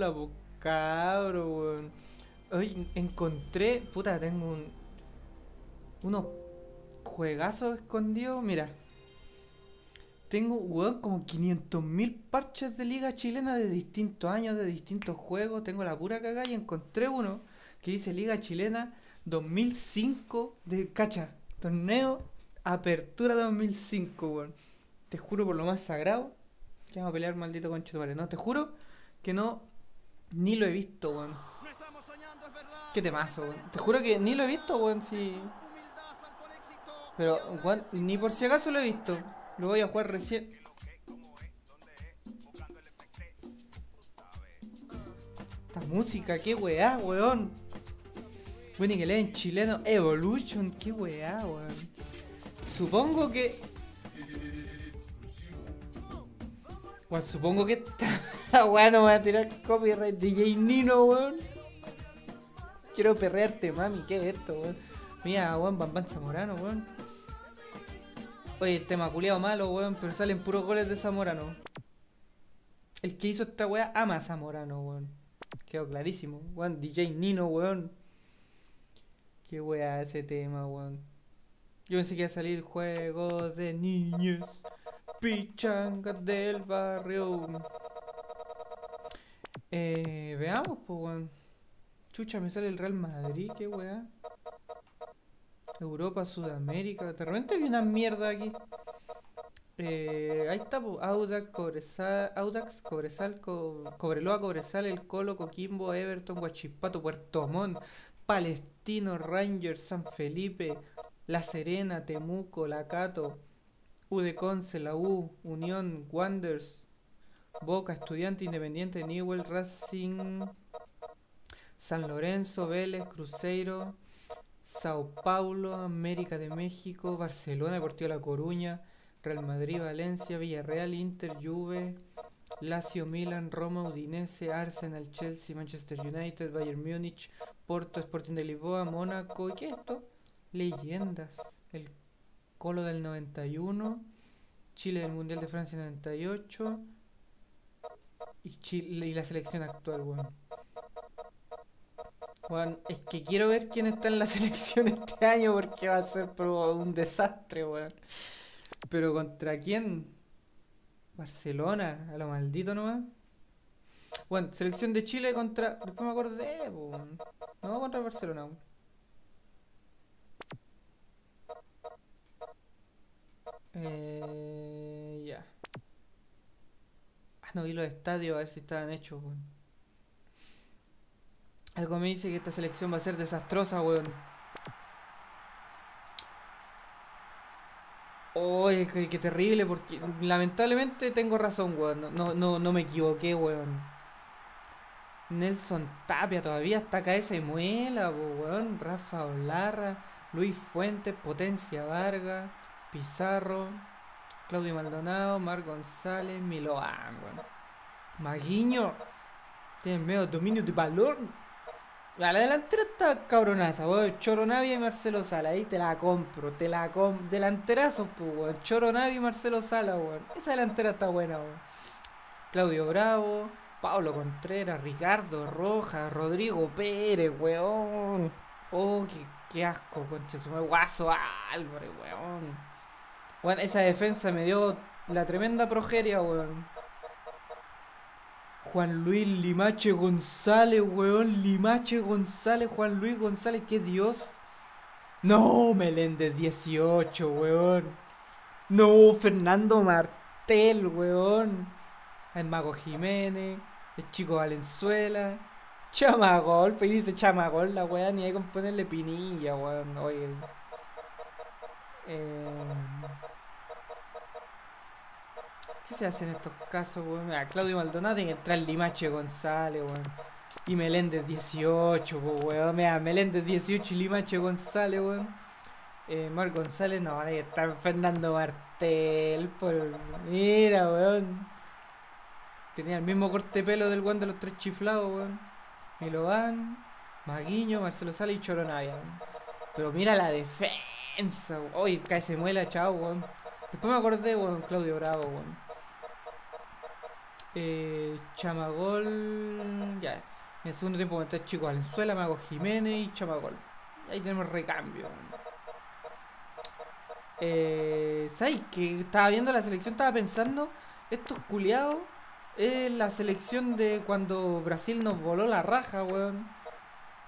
Hola, pues cabro, weón. Hoy encontré. Puta, tengo un. Unos juegazos escondidos. Mira. Tengo, weón, como 500.000 parches de liga chilena de distintos años, de distintos juegos. Tengo la pura cagada y encontré uno que dice Liga Chilena 2005 de cacha. Torneo Apertura 2005, weón. Te juro por lo más sagrado que vamos a pelear, maldito conchito, vale. No, te juro que no. Ni lo he visto, weón. Qué temazo, weón. Te juro que ni lo he visto, weón, si. Pero, weón, ni por si acaso lo he visto. Lo voy a jugar recién. Esta música, qué weá, weón. Que leen chileno Evolution, qué weá, weón. Supongo que. Bueno, supongo que esta weá no va a tirar copyright DJ Nino, weón. Quiero perrearte, mami, ¿qué es esto, weón? Mira, weón, Bambán Zamorano, weón. Oye, el tema culiado malo, weón, pero salen puros goles de Zamorano. El que hizo esta weá ama Zamorano, weón. Quedó clarísimo. Weón, DJ Nino, weón. Qué weá ese tema, weón. Yo pensé que iba a salir juegos de niños. Pichangas del barrio. Eh, veamos, pues. Chucha, me sale el Real Madrid, qué weá. Europa, Sudamérica. De repente vi una mierda aquí. Eh, ahí está, Audax, Cobresal, Audax, Cobresal, Co- Cobreloa, Cobresal, El Colo, Coquimbo, Everton, Guachipato, Puerto Montt, Palestino, Rangers, San Felipe, La Serena, Temuco, Lacato, U de la U, Unión, Wanderers, Boca, Estudiante, Independiente, Newell, Racing, San Lorenzo, Vélez, Cruzeiro, Sao Paulo, América de México, Barcelona, Deportivo La Coruña, Real Madrid, Valencia, Villarreal, Inter, Juve, Lazio, Milan, Roma, Udinese, Arsenal, Chelsea, Manchester United, Bayern Múnich, Porto, Sporting de Lisboa, Mónaco, ¿y qué es esto? Leyendas, el Colo del 91, Chile del Mundial de Francia 98 y, Chile, y la selección actual, weón. Weón, es que quiero ver quién está en la selección este año porque va a ser un desastre, weón. Pero contra quién? Barcelona, a lo maldito nomás. Bueno, selección de Chile contra. Después me acordé, weón. No, contra Barcelona. weón. Eh, ya. Ah, no vi los estadios a ver si estaban hechos, weón. Algo me dice que esta selección va a ser desastrosa, weón. Oye, qué, terrible, porque lamentablemente tengo razón, weón. No, no, no, no me equivoqué, weón. Nelson Tapia todavía está acá ese muela, weón. Rafa Olarra, Luis Fuentes, Potencia Vargas, Pizarro, Claudio Maldonado, Mar González, Miloán, weón. Maguiño, tiene medio dominio de balón. A la delantera está cabronaza, weón. Choro Navia y Marcelo Sala. Ahí te la compro, te la compro. Delanterazos, pues, weón. Choro Navia y Marcelo Sala, weón. Esa delantera está buena, weón. Claudio Bravo, Pablo Contreras, Ricardo Rojas, Rodrigo Pérez, weón. Oh, qué, qué asco, concha su. Guaso Álvarez, weón. Weón, esa defensa me dio la tremenda progeria, weón. Juan Luis Limache González, weón. Limache González, Juan Luis González, qué Dios. No, Meléndez 18, weón. No, Fernando Martel, weón. El Mago Jiménez, el Chico Valenzuela. Chamagol, pues dice Chamagol la weón, ni hay que ponerle pinilla, weón. Oye. Eh... ¿Qué se hace en estos casos, weón? Mira, Claudio Maldonado tiene que entrar Limache González, weón. Y Meléndez 18, po, weón. Mira, Meléndez 18 y Limache González, weón. Eh, Mar González, no, ahí está Fernando Martel, por... Mira, weón. Tenía el mismo corte de pelo del weón de los tres chiflados, weón. Milovan, Maguiño, Marcelo Sala y Choronavia, weón. Pero mira la defensa, weón. Oye, cae se muela, chao, weón. Después me acordé, weón, Claudio Bravo, weón. Eh, Chamagol. Ya. En el segundo tiempo va a estar Chico Valenzuela, Mago Jiménez y Chamagol. Ahí tenemos recambio. Eh, ¿Sabes que Estaba viendo la selección, estaba pensando. Estos culiados. Es la selección de cuando Brasil nos voló la raja, weón.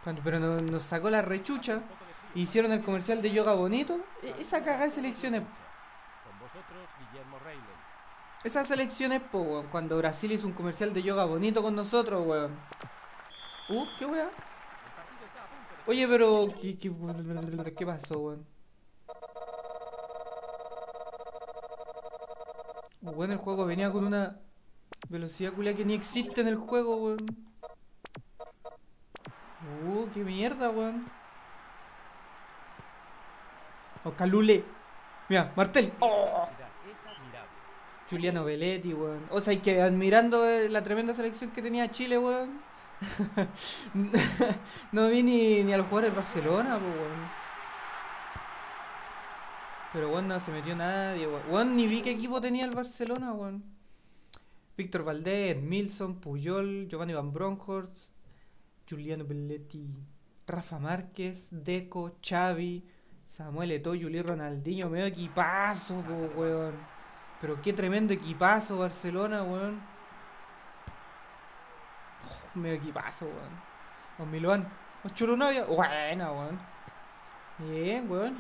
Cuando, pero no- nos sacó la rechucha. Hicieron el comercial de yoga bonito. E- Esa cagada de selecciones. Con vosotros, Guillermo Reilly. Esas selecciones, po, weón. Cuando Brasil hizo un comercial de yoga bonito con nosotros, weón. Uh, qué de Oye, pero. ¿Qué, pasó, weón? Bueno, el juego venía con una velocidad culia que ni existe en el juego, weón. Uh, qué mierda, weón. Oh, Calule. Mira, Martel. Oh. Juliano Belletti, weón. O sea, hay que admirando eh, la tremenda selección que tenía Chile, weón. no vi ni, ni a los del Barcelona, po, weón. Pero weón, no se metió nadie, weón. Weón, ni vi qué equipo tenía el Barcelona, weón. Víctor Valdés, Milson, Puyol, Giovanni Van Bronckhorst, Juliano Belletti, Rafa Márquez, Deco, Xavi, Samuel Eto'o, Juli Ronaldinho, medio equipazo, po, weón. Pero qué tremendo equipazo Barcelona, weón. Oh, medio equipazo, weón. Con Miloan. Con Chorunavia. Buena, weón. Bien, weón.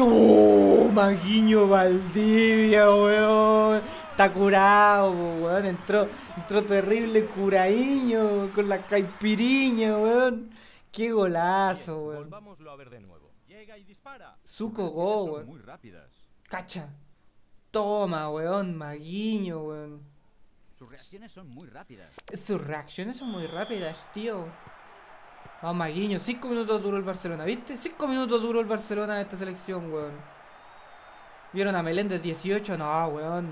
¡Oh! Maguiño Valdivia, weón. Está curado, weón. Entró, entró terrible curaiño con la caipiriña, weón. Qué golazo, weón. Volvámoslo a ver de nuevo. Y dispara. Sus go, weón. Muy rápidas. Cacha. Toma, weón. Maguiño, weón. Sus reacciones son muy rápidas. Sus reacciones son muy rápidas, tío. Vamos, Maguiño. 5 minutos duró el Barcelona, ¿viste? 5 minutos duró el Barcelona de esta selección, weón. ¿Vieron a Meléndez 18? No, weón.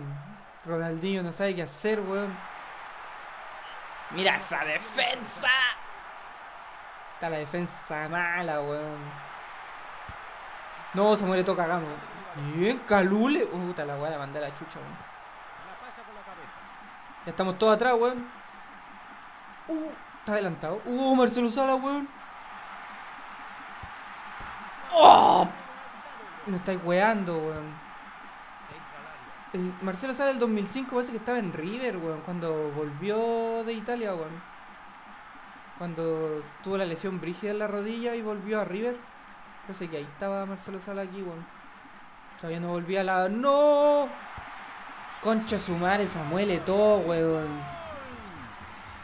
Ronaldinho no sabe qué hacer, weón. Mira esa defensa. Está la defensa mala, weón. No, se muere todo cagamos. Bien, Calule. Puta la weá, le mandé a la chucha, weón. La la. Ya estamos todos atrás, weón. Uh, está adelantado. Uh, Marcelo Sala, weón. ¡Oh! Me estáis weando, weón. Marcelo Sala del 2005 parece que estaba en River, weón. Cuando volvió de Italia, weón. Cuando tuvo la lesión brígida en la rodilla y volvió a River. Parece que ahí estaba Marcelo Sala aquí, weón. Todavía no volvía a la. ¡No! Concha su madre, Samuel todo, weón.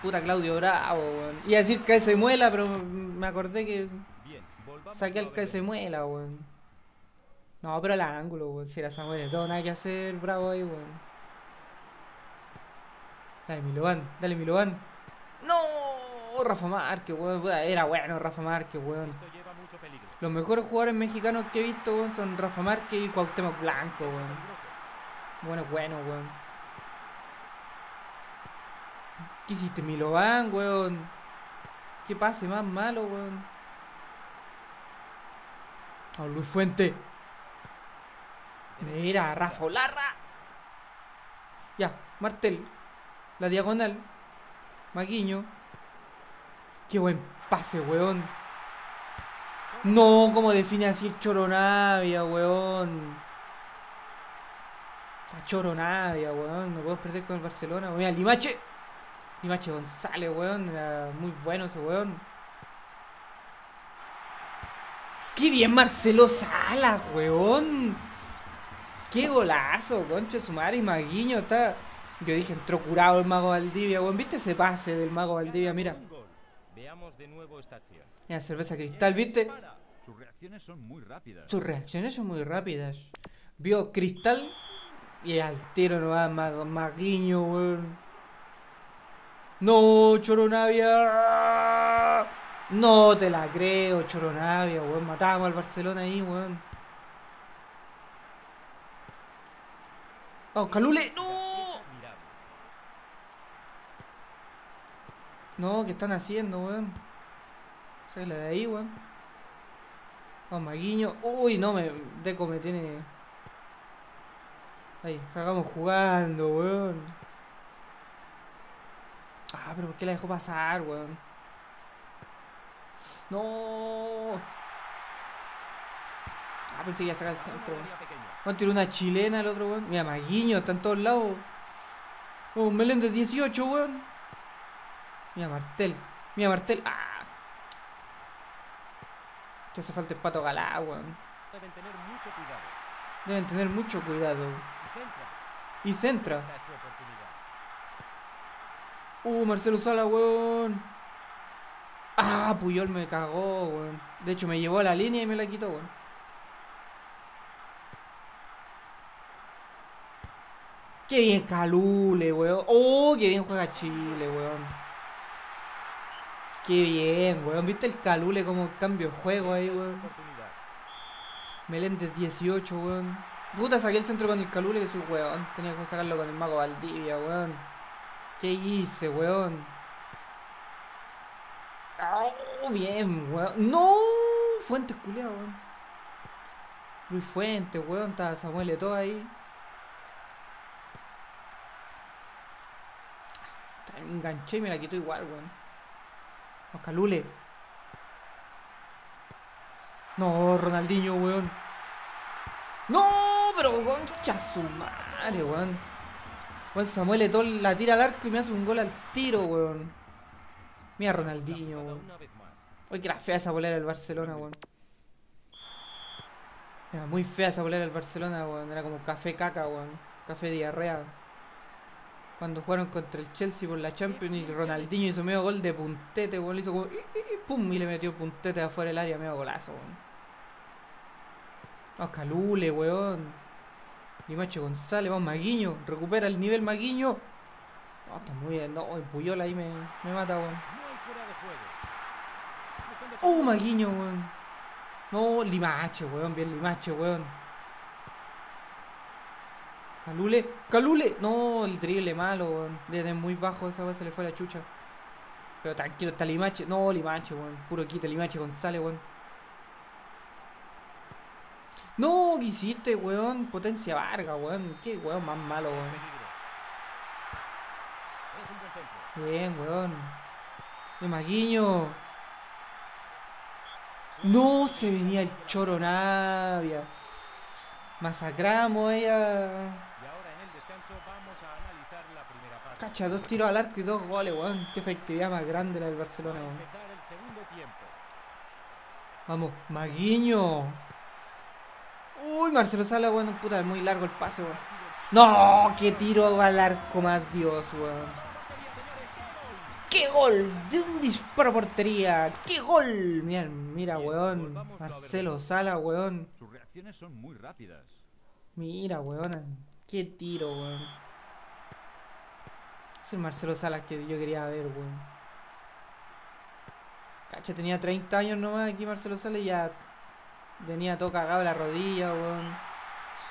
Puta Claudio Bravo, weón. Iba a decir que se muela, pero me acordé que saqué al que se muela, weón. No, pero al ángulo, weón. Si era Samuel todo, nada que hacer, bravo ahí, weón. Dale, Milovan, dale, Milovan. ¡No! Rafa Márquez, weón. Era bueno Rafa Márquez, weón. Esto lleva mucho peligro. Los mejores jugadores mexicanos que he visto, weón, son Rafa Márquez y Cuauhtémoc Blanco, weón. Bueno, bueno, weón. ¿Qué hiciste, Milovan, weón? ¿Qué pase más malo, weón? Oh, Luis Fuente. Mira, Rafa Olarra. Ya, Martel. La diagonal. Maguiño. Qué buen pase, weón. No, como define así el Choronavia, weón. La Choronavia, weón. No puedo perder con el Barcelona. Mira, Limache. Limache González, weón. Era muy bueno ese weón. Qué bien Marcelo Salas, weón. Qué golazo, concha de su madre. Y Maguiño está. Yo dije, entró curado el mago Valdivia, weón. ¿Viste ese pase del mago Valdivia? Mira. Veamos de nuevo esta acción. Mira, cerveza cristal, ¿viste? Son muy rápidas. Sus reacciones son muy rápidas. Vio cristal y al tiro no va Mag Maguiño, weón. No, Choronavia. No te la creo, Choronavia, weón. Matamos al Barcelona ahí, weón. Vamos, Calule. No. No, ¿qué están haciendo, weón? Sáquela de ahí, weón. Vamos, Maguiño. Uy, no, me. Deco me tiene. Ahí, salgamos jugando, weón. Ah, pero ¿por qué la dejó pasar, weón? No. Ah, pensé que iba a sacar el centro. Weón, tiró una chilena el otro, weón. Mira, Maguiño, está en todos lados. Oh, Meléndez 18, weón. Mira, Martel. Mira, Martel. Ah. Que hace falta el pato galá, weón. Deben tener mucho cuidado. Deben tener mucho cuidado. Y centra. Uh, Marcelo Sala, weón. Ah, Puyol me cagó, weón. De hecho, me llevó a la línea y me la quitó, weón. Qué bien Calule, weón. Oh, qué bien juega Chile, weón. Qué bien, weón. ¿Viste el Calule como cambio de juego ahí, weón? Meléndez 18, weón. Puta, saqué el centro con el Calule que soy weón. Tenía que sacarlo con el mago Valdivia, weón. ¿Qué hice, weón? Oh, bien, weón. ¡No! Fuentes culiao, weón. Luis Fuentes, weón. Estaba Samuel Eto'o ahí. Enganché y me la quitó igual, weón. Vamos, Calule. No, Ronaldinho, weón. No, pero concha su madre, weón. Weón, Samuel Eto'o la tira al arco y me hace un gol al tiro, weón. Mira Ronaldinho, weón. Oye, que era fea esa bolera del Barcelona, weón. Era muy fea esa bolera del Barcelona, weón. Era como café caca, weón. Café diarrea. Cuando jugaron contra el Chelsea por la Champions y Ronaldinho hizo medio gol de puntete, weón. Hizo como... "Ih, ih, ih", pum, y le metió puntete afuera del área, medio golazo, weón. Vamos, Calule, weón. Limache González, vamos, Maguiño. Recupera el nivel Maguiño. No, está muy bien. No, el Puyol ahí me, me mata, weón. Oh, su- Maguiño, weón. No, Limache, weón. Bien Limache, weón. Calule. Calule. No, el drible malo, weón. Desde muy bajo esa vez se le fue la chucha. Pero tranquilo, está Limache. No, Limache, weón. Puro quita, Limache González, weón. No, ¿qué hiciste, weón? Potencia Varga, weón. Qué weón más malo, weón. Bien, weón. De Maguiño. No se venía el choro Navia. Masacramos ella. Y ahora en el descanso vamos a analizar la primera parte. Cacha, dos tiros al arco y dos goles, weón. Qué efectividad más grande la del Barcelona, weón. Vamos, Maguiño. Uy, Marcelo Sala, weón. Puta, es muy largo el pase, weón. No, qué tiro al arco más Dios, weón. ¡Qué gol! De un disparo a portería. ¡Qué gol! Mira, mira, weón. Marcelo. Sala, weón. Sus reacciones son muy rápidas. Mira, weón. Qué tiro, weón. Es el Marcelo Salas que yo quería ver, weón. Cacha, tenía 30 años nomás aquí Marcelo Salas y ya tenía todo cagado la rodilla, weón.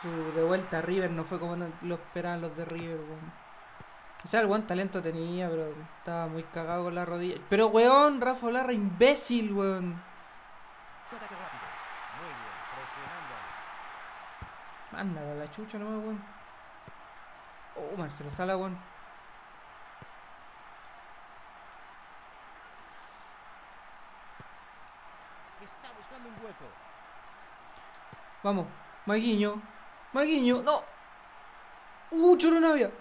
Su de vuelta a River no fue como lo esperaban los de River, weón. O sea, el buen talento tenía, pero estaba muy cagado con la rodilla. Pero, weón, Rafa Larra, imbécil, weón. Ataque rápido. Muy bien. Presionando. Anda, la chucha nomás, weón. Oh, Marcelo Sala, weón. Está buscando un hueco. Vamos, Maguiño. Maguiño, no. Uh, Choronavia.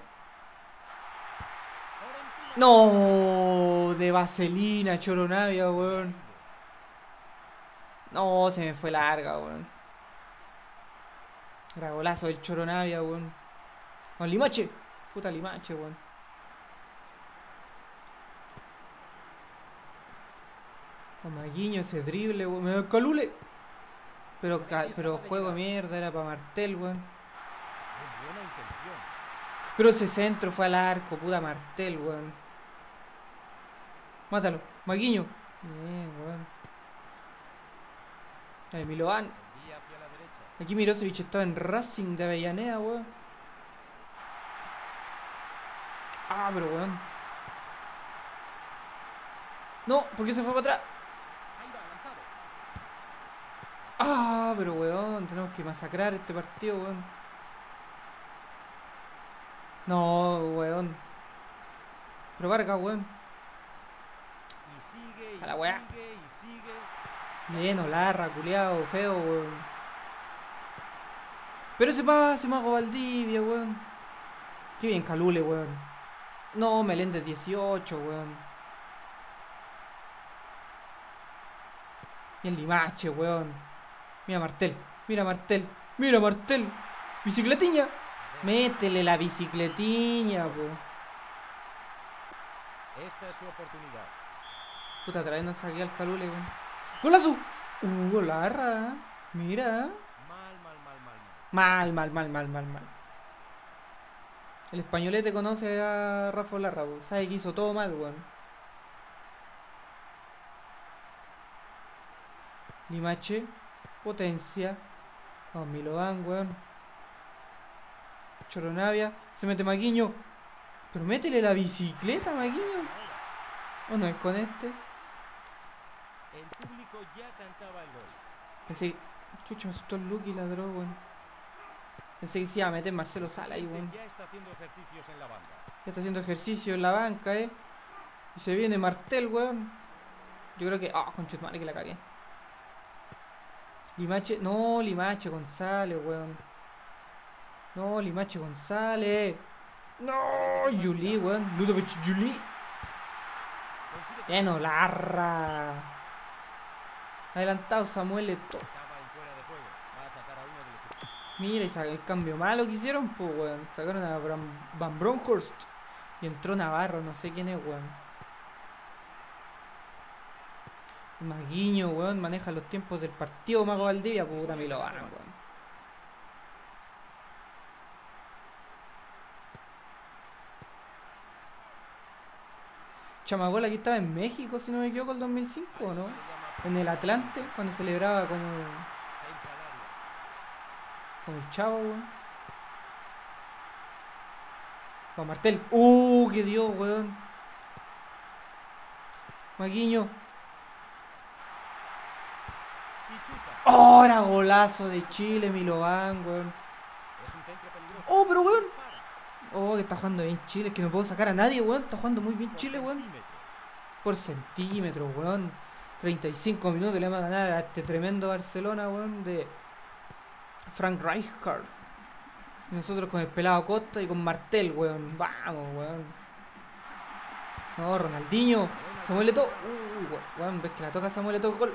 No, de vaselina, Choronavia, weón. No, se me fue larga, weón. Era golazo del Choronavia, weón. Con Limache. Puta Limache, weón. Con Maguiño, ese drible, weón. Me da Calule. Pero, pero juego de mierda, era para Martel, weón. Pero ese centro fue al arco, puta Martel, weón. Mátalo, Maguiño. Bien, weón. Dale, Milovan. Aquí Mirosevic estaba en Racing de Avellaneda, weón. Ah, pero weón. No, ¿por qué se fue para atrás? Ahí va, lanzado. Ah, pero weón, tenemos que masacrar este partido, weón. No, weón. Pero Vargas, weón. Y sigue, y A la weá. sigue, y sigue. Bien, Olarra, culiao, feo, weón. Pero ese pase, Mago Valdivia, weón. Qué bien, Calule, weón. No, Meléndez 18, weón. Bien, Limache, weón. Mira Martel, mira Martel, mira Martel. Bicicletiña. Métele la bicicletiña, po. Esta es su oportunidad. Puta, otra vez no saqué al Calule, weón. ¡Golazo! ¡Uh, Olarra! Mira. Mal, mal, mal, mal, mal. Mal, mal, mal, mal, mal, mal. El españolete conoce a Rafa Larra, po. sabe que hizo todo mal, weón. Limache, potencia. Vamos, Milovan, weón. Choronavia, se mete Maguiño. Pero métele la bicicleta, Maguiño. ¿O no es con este? El público ya cantaba el gol. Pensé. Chucha, me asustó el Lucky y ladró, weón. Pensé que se iba a meter Marcelo Sala ahí, weón. Ya está haciendo ejercicios en la banda. Ya está haciendo ejercicio en la banca, eh. Y se viene Martel, weón. Yo creo que. Ah, oh, madre que la cagué. Limache. No, Limache González, weón. No, Limache González. No, Juli, weón. Ludovic Juli. Bien, Olarra. Adelantado Samuel los Mira, y el cambio malo que hicieron, pues, weón. Sacaron a Van Bronhorst. Y entró Navarro, no sé quién es, weón. Maguiño, weón, maneja los tiempos del partido Mago Valdivia, puta me lo van, weón. Chamagola aquí estaba en México, si no me equivoco, el 2005, ¿o no? En el Atlante, cuando celebraba como, como el chavo, weón. Va Martel. ¡Uh! ¡Qué Dios, weón! Maguiño. ¡Ahora golazo de Chile, Milovan, weón! ¡Oh, pero weón! Oh, que está jugando bien Chile, es que no puedo sacar a nadie, weón. Está jugando muy bien Chile, weón. Por centímetro, weón. 35 minutos le vamos a ganar a este tremendo Barcelona, weón, de Frank Rijkaard. Nosotros con el pelado Costa y con Martel, weón. Vamos, weón. No, Ronaldinho. Samuel Eto'o. Uh, we- weón, ves que la toca Samuel Eto'o, gol.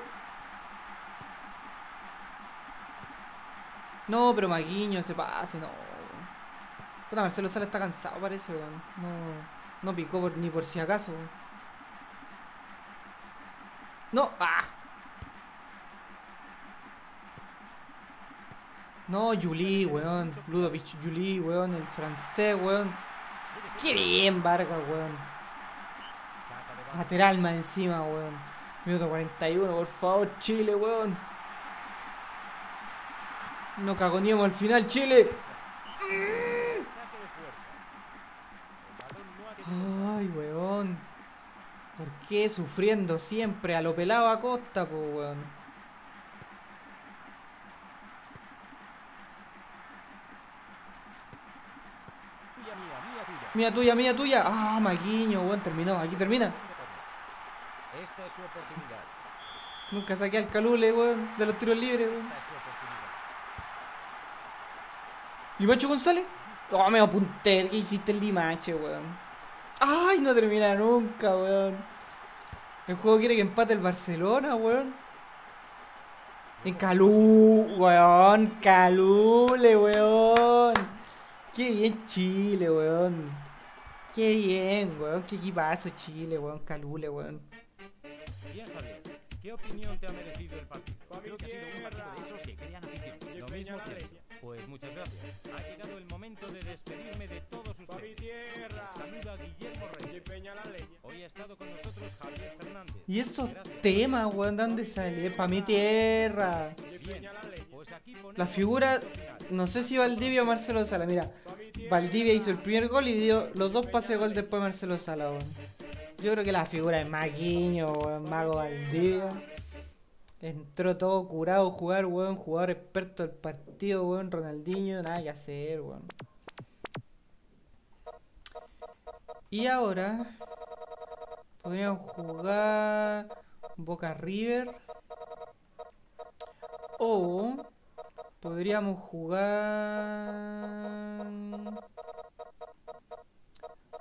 No, pero Maguiño se pase, no. Puta, Marcelo Sala está cansado, parece, weón. No, no picó ni por si acaso, weón. No, ah. No, Juli, weón. Ludovic Juli, weón. El francés, weón. Qué bien, Vargas, weón. Lateral más encima, weón. Minuto 41, por favor, Chile, weón. No cagoneemos al final, Chile. Ay, weón. ¿Por qué sufriendo siempre a lo pelado a costa, po, weón? tuya mía, tuya. Mía tuya, mía tuya. Ah, Maguiño, weón, terminó. Aquí termina. Esta es su oportunidad. Nunca saqué al Calule, weón, de los tiros libres, weón. Esta es su oportunidad. ¿Limache González? Oh, me apunté. ¿Qué hiciste el Limache, weón? Ay, no termina nunca, weón. El juego quiere que empate el Barcelona, weón. En Calú, weón. Calule, weón. Qué bien Chile, weón. Qué bien, weón. Qué equipazo Chile, weón. Calule, weón. Bien, Javier. ¿Qué opinión te ha merecido el partido? Creo que ha sido un partido de esos que crean afición. Lo mismo pienso. Muchas gracias. Ha llegado el momento de despedirme de todos ustedes. Saluda Guillermo Reyes. Hoy ha estado con nosotros Javier Fernández. Y esos temas, weón, ¿de dónde sale? Pa' mi tierra. Bien, pues aquí La figura, no sé si Valdivia o Marcelo Sala. Mira, Valdivia hizo el primer gol y dio los dos pases de gol después de Marcelo Sala, weón. Yo creo que la figura es Maguiño, weón, Mago Valdivia. Entró todo curado a jugar, weón. Jugador experto del partido, weón. Ronaldinho, nada que hacer, weón. Y ahora podríamos jugar Boca River. O podríamos jugar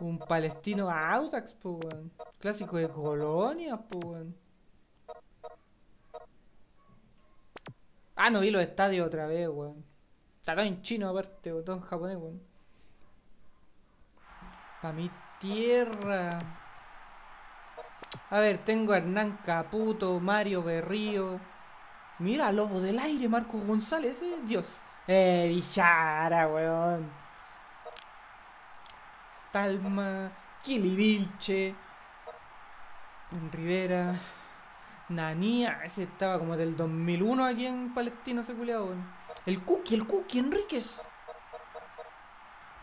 un palestino Audax, pues, weón. Clásico de Colonia, pues, Ah, no vi los estadios otra vez, weón. Está todo en chino aparte, o todo en japonés, weón. Pa' mi tierra. A ver, tengo a Hernán Caputo, Mario Berrío. Mira, Lobo del Aire, Marcos González, eh, Dios. Eh, Villara, weón. Talma, Kili Vilche, Rivera, Nanía, ese estaba como del 2001 aquí en Palestino, ese culiao, weón. El Cookie, el Cookie Enríquez.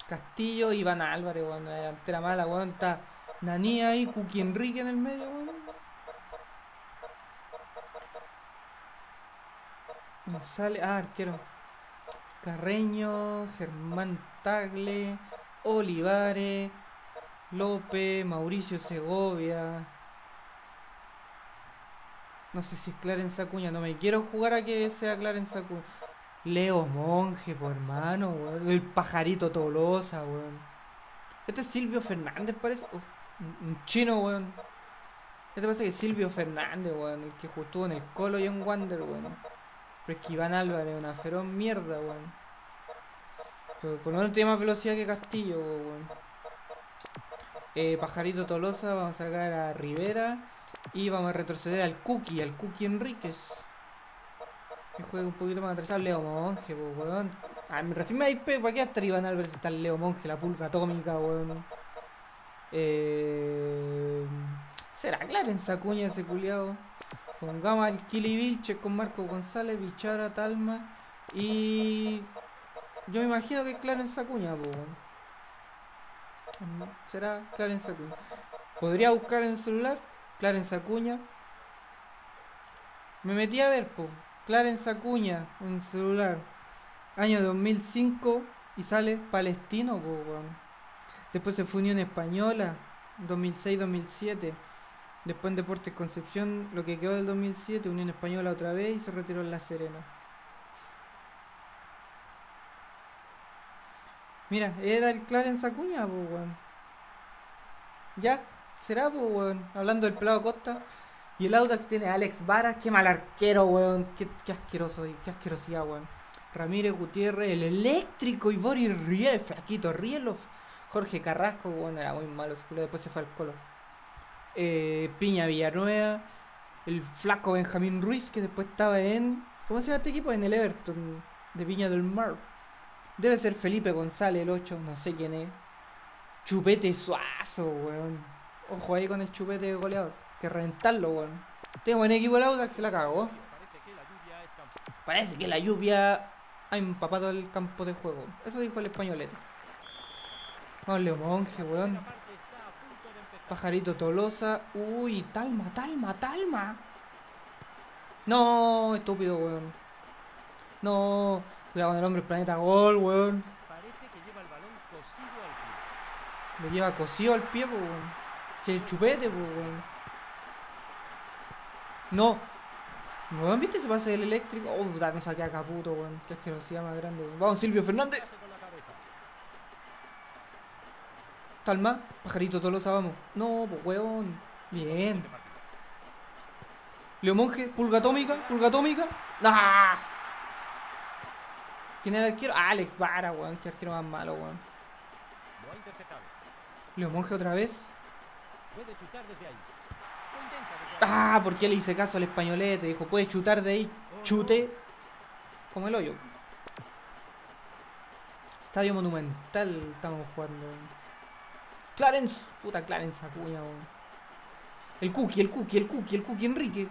Castillo, Iván Álvarez, weón, la delantera mala, weón, está Nanía ahí, Cookie Enrique en el medio, weón. González, ah, arquero. Carreño, Germán Tagle, Olivares, López, Mauricio Segovia. No sé si es Clarence Acuña, no me quiero jugar a que sea Clarence Acuña. Leo Monje, por hermano, weón. El pajarito Tolosa, weón. Este es Silvio Fernández, parece. Un chino, weón. Este parece que es Silvio Fernández, weón. El que estuvo en el Colo y en Wander, weón. Pero es que Iván Álvarez una feroz mierda, weón. Pero por lo menos tiene más velocidad que Castillo, weón. Eh, Pajarito Tolosa, vamos a sacar a Rivera. Y vamos a retroceder al Cookie, al Cookie Enríquez. Que juegue un poquito más atrasado Leo Monje, po, weón. Ah, recién me IP, ¿para qué hasta Iván Álvarez está el Leo Monje, la pulga atómica, weón? Eh... ¿Será Clarence Acuña ese culiao? Pongamos al Kili Vilche con Marco González, Bichara, Talma y... Yo me imagino que es Clarence Acuña, weón. Será Clarence Acuña. Podría buscar en el celular Clarence Acuña. Me metí a ver, po. Clarence Acuña en el celular. Año 2005 y sale Palestino, po, weón. Después se fue Unión Española, 2006-2007. Después en Deportes Concepción, lo que quedó del 2007, Unión Española otra vez y se retiró en La Serena. Mira, era el Clarence Acuña, po, weón. Ya, será, po, weón. Hablando del pelado Costa. Y el Audax tiene Alex Varas, qué mal arquero, weón. Qué, qué asqueroso, qué asquerosidad, weón. Ramírez Gutiérrez, el eléctrico y Boris Riel, flaquito Rielov. Jorge Carrasco, weón, era muy malo después se fue al colo. Eh, Piña Villanueva, el flaco Benjamín Ruiz, que después estaba en. ¿Cómo se llama este equipo? En el Everton de Viña del Mar. Debe ser Felipe González, el 8, no sé quién es. Chupete Suazo, weón. Ojo ahí con el chupete goleador. Que reventarlo, weón. Tengo buen equipo el Audax, se la cago. Parece que la lluvia es campo. Parece que la lluvia ha empapado el campo de juego. Eso dijo el españolete. Vamos, Leo Monje, weón. De. Pajarito Tolosa. Uy, Talma, Talma, Talma. No, estúpido, weón. No. Cuidado con el hombre planeta gol, weón. Lo lleva cosido al pie, weón. El chupete, weón. No. Weón, ¿viste ese pase del eléctrico? Oh, puta, no saqué a Caputo, weón. Qué asquerosidad más grande, weón. Vamos, Silvio Fernández. Talma, pajarito Tolosa, vamos. No, weón. Bien. Leo Monje, pulga atómica, pulga atómica. ¡Ah! ¿Quién era el arquero? Alex Vara, weón. Qué arquero más malo, weón. Lo. Leo Monje otra vez. Ah, ¿por qué le hice caso al españolete? Dijo, puedes chutar de ahí. Chute. Como el hoyo. Estadio Monumental estamos jugando. Clarence. Puta Clarence Acuña, weón. El Cookie, el Cookie, el Cookie, el Cookie Enrique.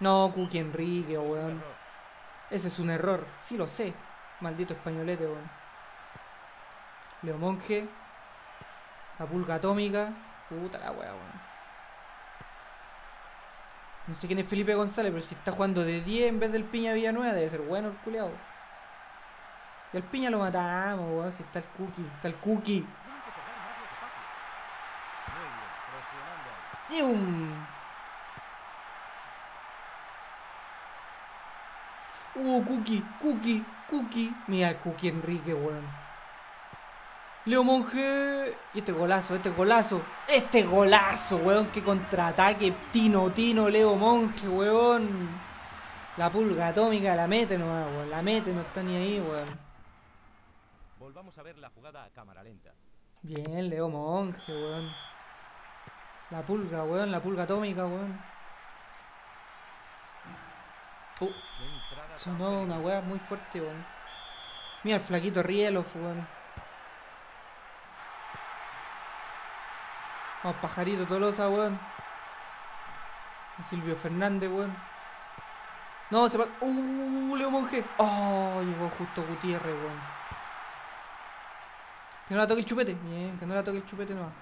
No, Cookie Enrique, weón. Ese es un error. Sí lo sé. Maldito españolete, weón. Leo Monje. La pulga atómica. Puta la weá, weón. No sé quién es Felipe González, pero si está jugando de 10 en vez del Piña Villanueva, debe ser bueno el culeado. Y al Piña lo matamos, weón. Si está el Cookie. Está el Cookie. ¡Yum! Uh, Cookie, Cookie, Cookie. Mira, Cookie Enrique, weón. Leo Monje. Y este golazo, este golazo. Este golazo, weón. Qué contraataque. Tino, Tino, Leo Monje, weón. La pulga atómica la mete nomás, weón. La mete, no está ni ahí, weón. Volvamos a ver la jugada a cámara lenta. Bien, Leo Monje, weón. La pulga, weón. La pulga atómica, weón. Uh, sonó una weá muy fuerte, weón. Mira el flaquito Rielof, weón. Vamos, pajarito Tolosa, weón. Silvio Fernández, weón. No, se va. Uh, Leo Monje. Oh, llegó justo Gutiérrez, weón. Que no la toque el chupete. Bien, que no la toque el chupete nomás.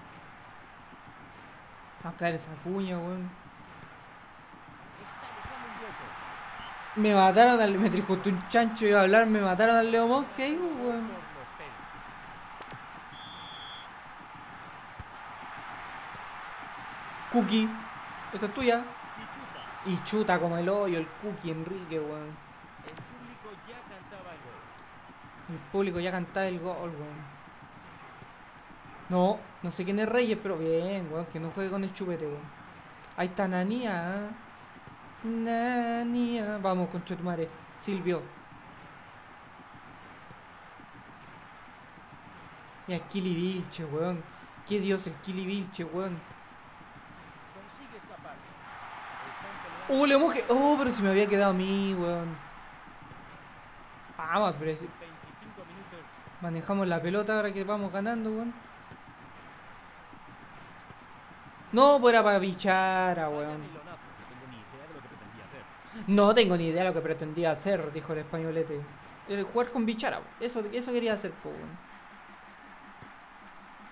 Vamos a caer esa cuña, weón. Me mataron al. Me trajo un chancho iba a hablar, me mataron al Leo Monje ahí, weón. Por los pelos. Cookie. Esta es tuya. Y chuta. Como el hoyo, el Cookie Enrique, weón. El público ya cantaba el gol. El público ya cantaba el gol, weón. No, no sé quién es Reyes, pero bien, weón, que no juegue con el chupete, weón. Ahí está Nanía. ¿eh? Nanía. Vamos con Chetumare. Silvio. Mira, Kili Vilche, weón. Qué dios el Kili Vilche, weón. Consigue escaparse. ¡Oh, le moje! ¡Oh, pero si me había quedado a mí, weón! Vamos, pero si 25 minutos. manejamos la pelota ahora que vamos ganando, weón. No, pues era para bichara, weón. no tengo ni idea de lo que pretendía hacer. Dijo el españolete. El jugar con bichara, eso, eso quería hacer, po, weón.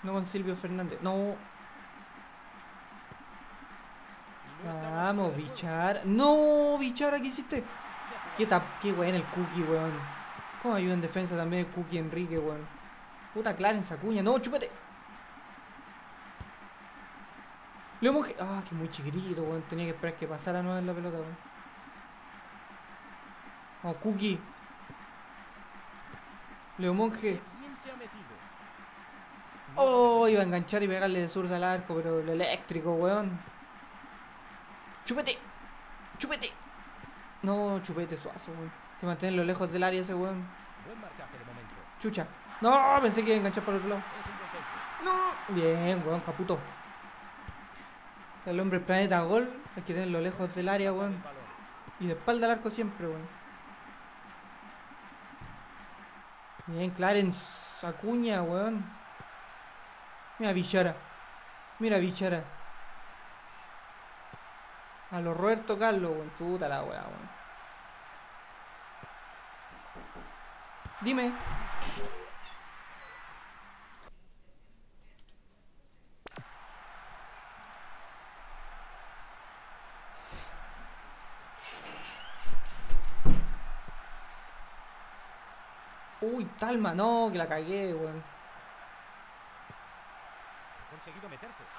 No con Silvio Fernández. No, Y no está vamos, bichara. No, bichara, ¿qué hiciste? Qué, qué weón el Cookie, weón. ¿Cómo ayuda en defensa también el Cookie Enrique, weón? Puta Clarence Acuña. No, chúpete. Leo Monje. Ah, que muy chiquitito, weón. Tenía que esperar que pasara no en la pelota, weón. Oh, Cookie. Leo Monje. Oh, iba a enganchar y pegarle de zurda al arco, pero lo eléctrico, weón. Chúpete. Chúpete. No, chupete suazo, weón. Que mantenerlo lejos del área ese weón. metió. Buen marcaje de momento. Chucha. No, pensé que iba a enganchar para el otro lado. No. Bien, weón, caputo. El hombre planeta gol. Hay que tenerlo lejos del área, weón. Y de espalda al arco siempre, weón. Bien, Clarence Acuña, weón. Mira Bichara. Mira Bichara. A los Roberto Carlos, weón. Puta la weá, weón. Dime. Uy, Talma, no, que la cagué, weón. Conseguido meterse.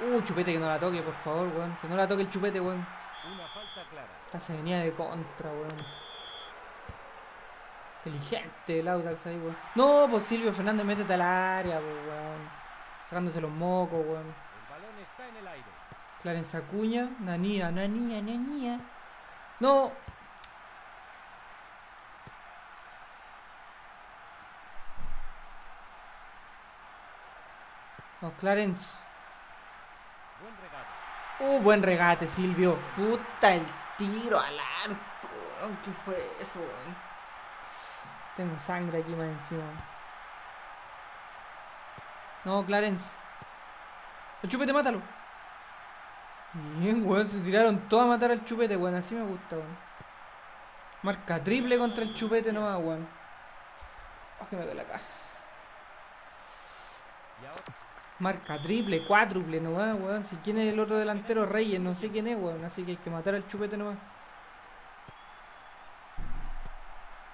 Uh, chupete que no la toque, por favor, weón. Que no la toque el chupete, weón. Una falta clara. Esta se venía de contra, weón. Inteligente el Audax ahí, weón. No, pues Silvio Fernández, métete al área, weón. Sacándose los mocos, weón. El balón está en el aire. Clarence Acuña, Nanía, Nanía, Nanía. No. No, Clarence. Uh, buen regate, Silvio. Puta el tiro al arco. ¿Qué fue eso, weón? Tengo sangre aquí más encima. No, Clarence. El chupete, mátalo. Bien, weón. Se tiraron todos a matar al chupete, weón. Así me gusta, weón. Marca triple contra el chupete nomás, weón. Oh, que me duele ahora Marca triple, cuádruple nomás, weón. Si quién es el otro delantero, Reyes, no sé quién es, weón. Así que hay que matar al chupete nomás.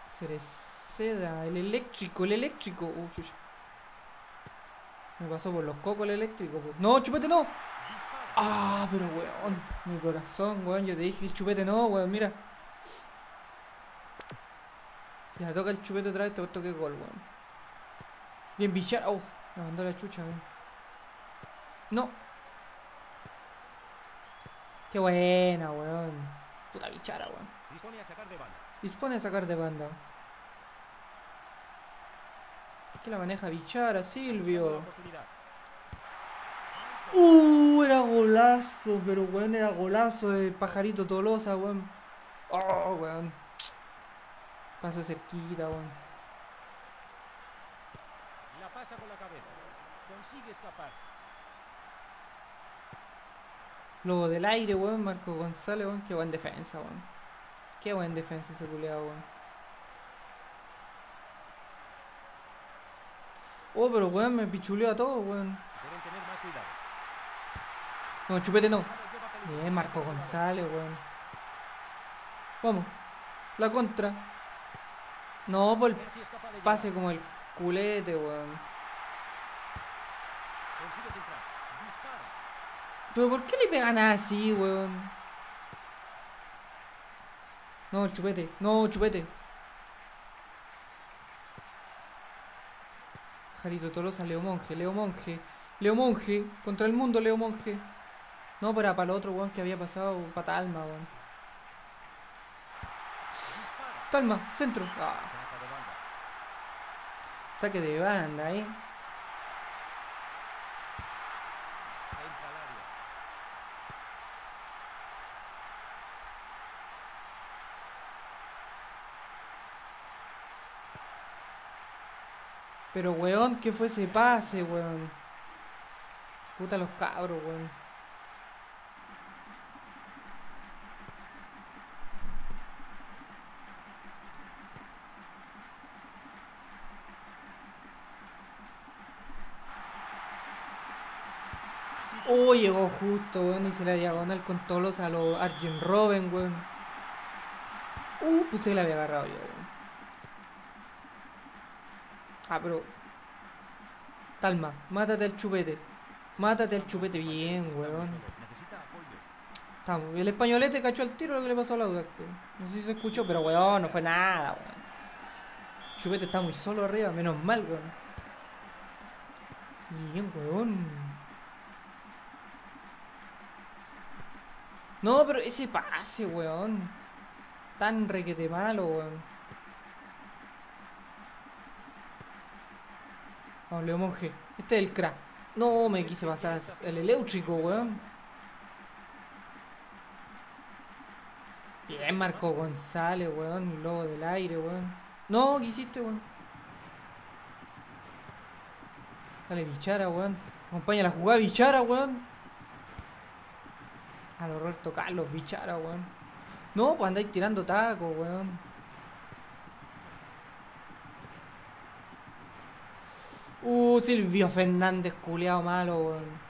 Cereceda, el eléctrico, el eléctrico. Uh, chucha. Me pasó por los cocos el eléctrico, pues. No, chupete no. Ah, pero weón. Mi corazón, weón. Yo te dije el chupete no, weón. Mira. Si me toca el chupete otra vez, te toque gol, weón. Bien, bichar. Uf, me mandó la chucha, weón. No. Qué buena, weón. Puta bichara, weón. Dispone a sacar de banda. Dispone a sacar de banda. Que la maneja bichara, Silvio. Uh, era golazo, pero weón, era golazo de pajarito Tolosa, weón. Oh, weón. Pasa cerquita, weón. La pasa con la cabeza. Consigue escaparse. Lobo del aire, weón. Marco González, weón. Qué buen defensa, weón. Qué buen defensa ese culiado, weón. Oh, pero weón, me pichuleó a todo, weón. No, chupete no. Bien, Marco González, weón. Vamos. La contra. No, por A el pase como el culete, weón. Consigue filtrar. Dispara. Pero ¿por qué le pegan así, weón? No, chupete. No, chupete. Jarito Tolosa, Leo Monje, Leo Monje. Leo Monje. Contra el mundo, Leo Monje. No, era para el otro, weón, que había pasado para Talma, weón. Talma, centro. Ah, saque de banda, eh. Entra al área. Pero weón, ¿qué fue ese pase, weón? Puta los cabros, weón. Oh, llegó justo, weón, hice la diagonal con todos a los Arjen Robben, weón. Uh, pues se la había agarrado yo, weón. Ah, pero. Talma, mátate al chupete. Mátate al chupete bien, weón. Estamos. El españolete cachó el tiro lo que le pasó a la. No sé si se escuchó, pero weón, no fue nada, weón. Chupete está muy solo arriba, menos mal, weón. Bien, weón. No, pero ese pase, weón. Tan requete malo, weón. Vamos, Leo Monje. Este es el crack. No, me quise pasar el eléctrico, weón. Bien, Marco González, weón. Lobo del aire, weón. No, ¿qué hiciste, weón? Dale, bichara, weón. Acompaña la jugada, bichara, weón. A lo Roberto Carlos, bichara, weón. No, pues andáis tirando tacos, weón. Uh, Silvio Fernández, culeado malo, weón.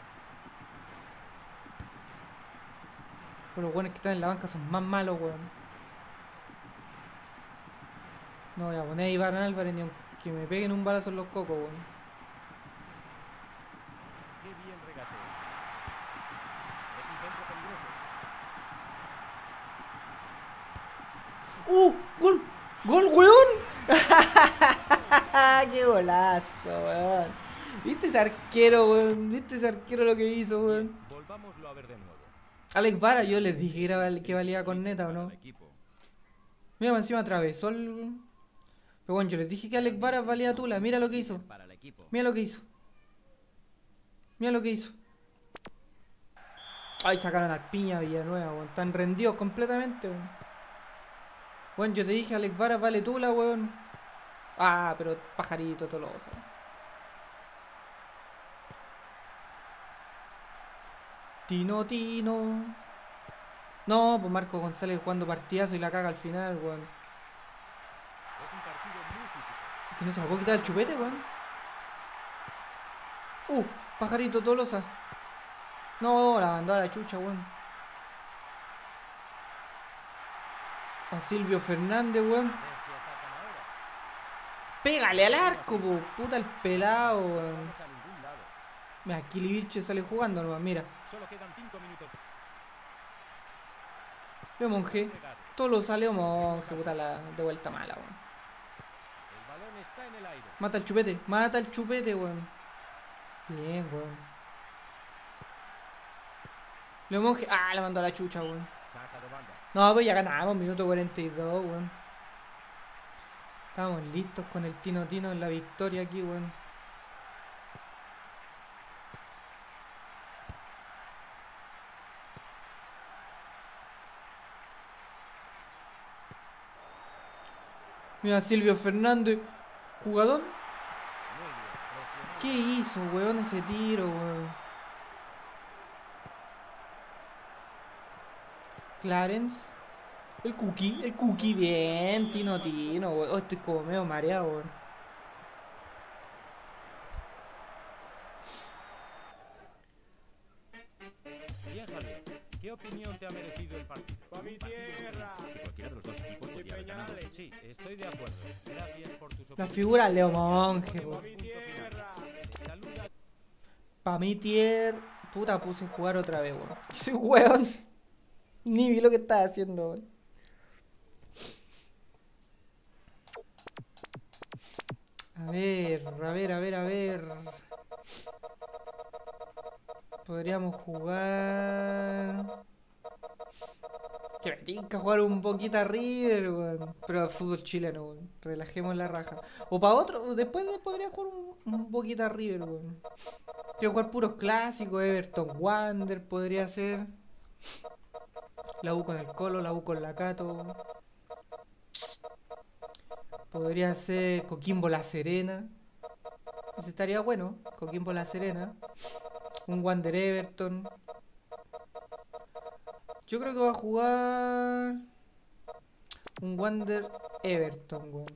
Pero los weones que están en la banca son más malos, weón. No voy a poner a Iván Álvarez ni aunque me peguen un balazo en los cocos, weón. Qué bien. Es un centro peligroso. ¡Uh! ¡Gol! ¡Gol, weón! ¡Qué golazo, weón! ¿Viste ese arquero, weón? ¿Viste ese arquero lo que hizo, weón? Volvámoslo a ver de nuevo. Alex Vara, yo les dije que, era val- que valía con neta o no. Mira, encima atravesó el. Pero bueno, yo les dije que Alex Vara valía tula. Mira lo que hizo. Mira lo que hizo. Mira lo que hizo. Ay, sacaron a Piña Villanueva, weón. Están rendidos completamente, weón. Weón, yo te dije, Alex Vara vale tula, weón. Ah, pero pajarito, tolosa. Tino, Tino. No, pues Marco González jugando partidazo y la caga al final, weón. Es un partido muy físico. Que no se me puede quitar el chupete, weón. Uh, pajarito Tolosa. No, la mandó a la chucha, weón. A Silvio Fernández, weón. Pégale al arco, po. Puta el pelado, weón. Mira, Kili Vilche sale jugando nomás, mira. Solo quedan 5 minutos. Leo Monje. Todo lo sale Monje, puta la de vuelta mala, weón. Mata el chupete, mata el chupete, weón. Bien, weón. Leo Monje. Ah, la mandó a la chucha, weón. No, pues ya ganamos, minuto 42, weón. Estamos listos con el Tino Tino en la victoria aquí, weón. Mira, Silvio Fernández, jugador. ¿Qué hizo, weón, ese tiro, weón? Clarence. El cookie, el cookie, bien, Tino Tino. Oh, estoy como medio mareado, Javier. ¿Qué opinión te ha merecido el partido? Pa' mi tierra. Cualquiera de los dos. Sí, estoy de acuerdo. Gracias por tus La figura Leo Ponemos weón. mi tierra. Mi tier. Puta, puse a jugar otra vez, weón. Ese weón. Ni vi lo que estaba haciendo. A ver, a ver, a ver, a ver. Podríamos jugar. Que me tinca jugar un poquito River, weón. Pero fútbol chileno. Relajemos la raja. O para otro, después de- podría jugar un, un poquito River, weón. Quiero jugar puros clásicos, Everton Wander podría ser. La U con el Colo, la U con la Cato. Podría ser Coquimbo La Serena. Ese estaría bueno, Coquimbo La Serena. Un Wander Everton. Yo creo que va a jugar un Wander Everton, weón.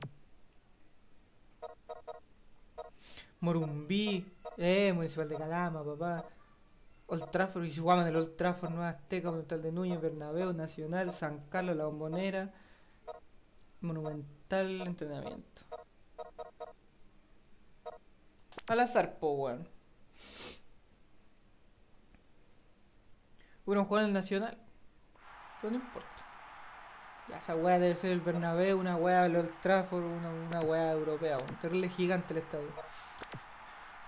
Morumbí, eh, Municipal de Calama, papá. Old Trafford, en el Old Trafford, Nueva Azteca, Monumental de Núñez, Bernabéu, Nacional, San Carlos, La Bombonera, Monumental, entrenamiento. Al azar, po, weón. Hubieron jugado en el Nacional, pero no importa. Ya esa weá debe ser el Bernabéu, una weá del Old Trafford, una, una weá europea, un terrible gigante el estadio.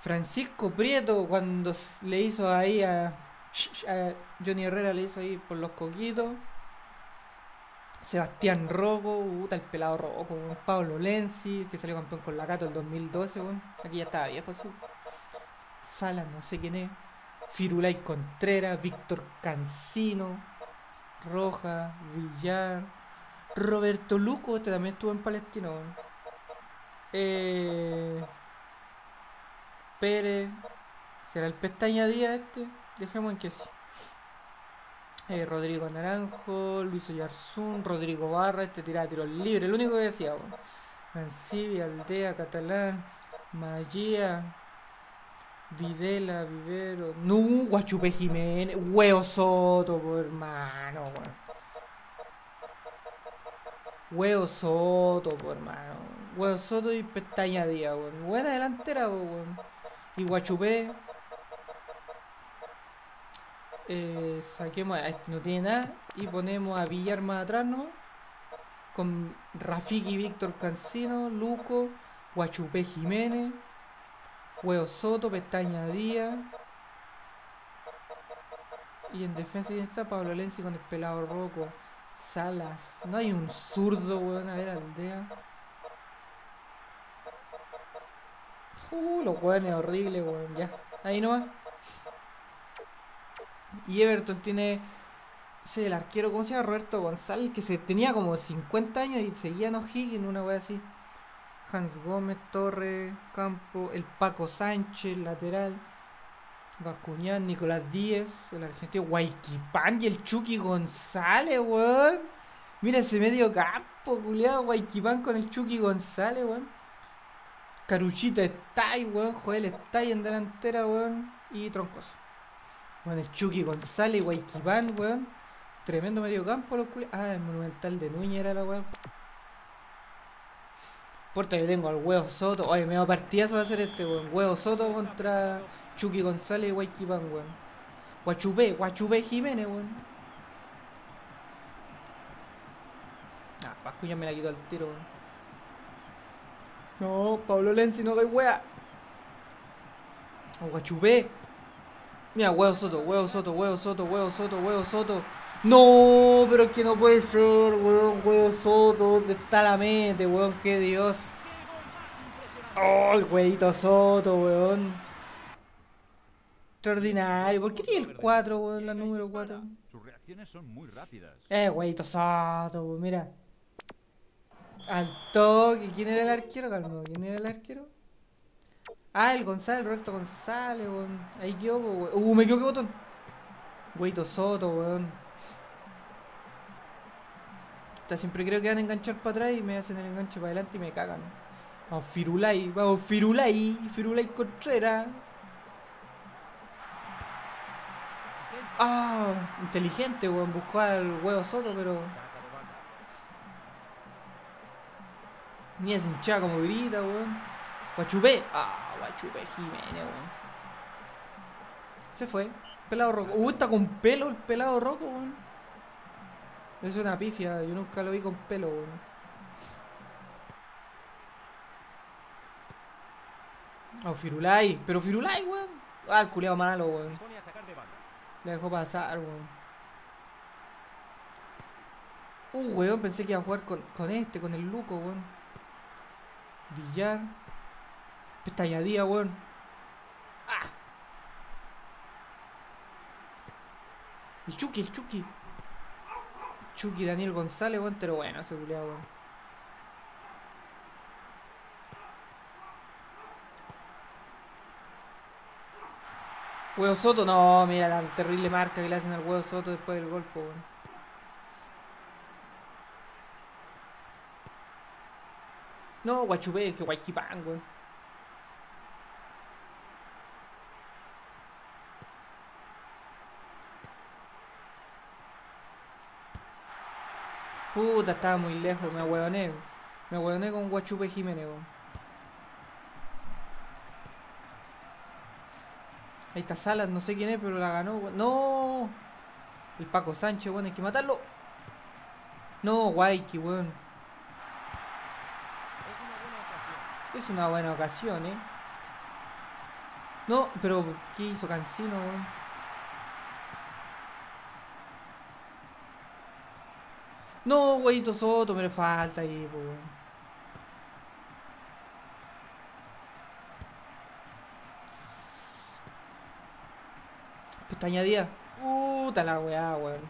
Francisco Prieto cuando le hizo ahí a, Johnny Herrera le hizo ahí por los coquitos. Sebastián Rocco, puta el pelado Rocco. Pablo Lenzi, que salió campeón con la Cato el 2012, weón. Aquí ya estaba viejo sí. Salas, no sé quién es. Firulay Contreras, Víctor Cancino, Roja, Villar, Roberto Luco, este también estuvo en Palestino, weón. Eh, Pérez. ¿Será el pestaña Díaz este? Dejemos en que sí. Eh, Rodrigo Naranjo, Luis Oyarzún, Rodrigo Barra, este tiraba tiros libres, el único que decía, bueno. Aldea, Catalán, Magia, Videla, Vivero, no, Guachupe Jiménez, Hueo Soto, por hermano, weón. Hueo Soto, por hermano. Hueo Soto y Pestaña Díaz, weón. Buena delantera, po, weón. Y Guachupé. Eh, saquemos a este, no tiene nada. Y ponemos a Villar más atrás, ¿no? Con Rafiki, Víctor Cancino, Luco, Guachupé Jiménez, Hueo Soto, Pestaña Díaz. Y en defensa ¿quién está Pablo Lenzi con el pelado roco. Salas. No hay un zurdo, weón. A ver, aldea. Uh, los weones horribles, weón. Ya. Ahí nomás. Y Everton tiene. Ese el arquero, ¿cómo se llama? Roberto González, que se tenía como 50 años y seguía en O'Higgins, una wea así. Hans Gómez, Torre, Campo, el Paco Sánchez, lateral. Bascuñán, Nicolás Díez, el argentino, Guayquipán y el Chucky González, weón. Mira ese medio campo, culiado, Guayquipán con el Chucky González, weón. Caruchita está ahí, weón. Joel está ahí en delantera, weón. Y Troncoso. Bueno, el Chucky González, Guayquipán, weón. Tremendo medio campo, los culiados. Ah, el Monumental de Núñez era la weón. Puerta yo tengo al huevo Soto. Oye, medio partidazo va a ser este, weón. Huevo Soto contra Chucky González y Guayquipán, weón. Guachupé, Guachupé Jiménez, weón. Ah, Vascuña me la quitó al tiro, weón. No, Pablo Lenzi, no doy wea. Guachupé. Mira, huevo Soto, huevo Soto, huevo Soto, huevo Soto, huevo Soto. No, pero es que no puede ser, weón, huevo Soto. ¿Dónde está la mente, weón? ¡Qué Dios! Oh, el huevito Soto, weón. Extraordinario. ¿Por qué tiene el 4, weón, la número 4? Sus reacciones son muy rápidas. Eh, huevito Soto, weón, mira. Al toque. ¿Quién era el arquero, calma? ¿Quién era el arquero? Ah, el González, Roberto González, weón. Ahí quedó, weón. Uh, me equivoqué botón. Huevito Soto, weón. Puta, siempre creo que van a enganchar para atrás y me hacen el enganche para adelante y me cagan. Vamos, Firulai, vamos, Firulai, Firulai Contreras. Ah, inteligente, weón. Buscó al huevo Soto, pero. Ni es hinchada como grita, weón. Guachupé. Ah, Guachupé Jiménez, weón. Se fue. Pelado roco. Uh, está con pelo el pelado roco, weón. Es una pifia, yo nunca lo vi con pelo, weón. Oh, Firulai. Pero Firulai, weón. Ah, el culiao malo, weón. Le dejó pasar, weón. Uh, weón, pensé que iba a jugar con, con este, con el Luco, weón. Villar. Pestañadía, weón. ¡Ah! El Chucky, el Chucky. Chucky Daniel González, weón, pero bueno, ese culiao, weón. Huevo Soto, no, mira la terrible marca que le hacen al Huevo Soto después del golpe, weón. No, Guachupé, que Guayquipán, weón. Puta, estaba muy lejos, me ahueoné. Me ahueoné con Guachupé Jiménez, weón. Ahí está Salas, no sé quién es, pero la ganó, weón. ¡No! El Paco Sánchez, weón, hay que matarlo. No, Guayqui, weón. Es una buena ocasión. Eh. No, pero ¿qué hizo Cancino? No, güeyito Soto, me le falta ahí, weón. Pestaña Díaz. Puta la weá, weón.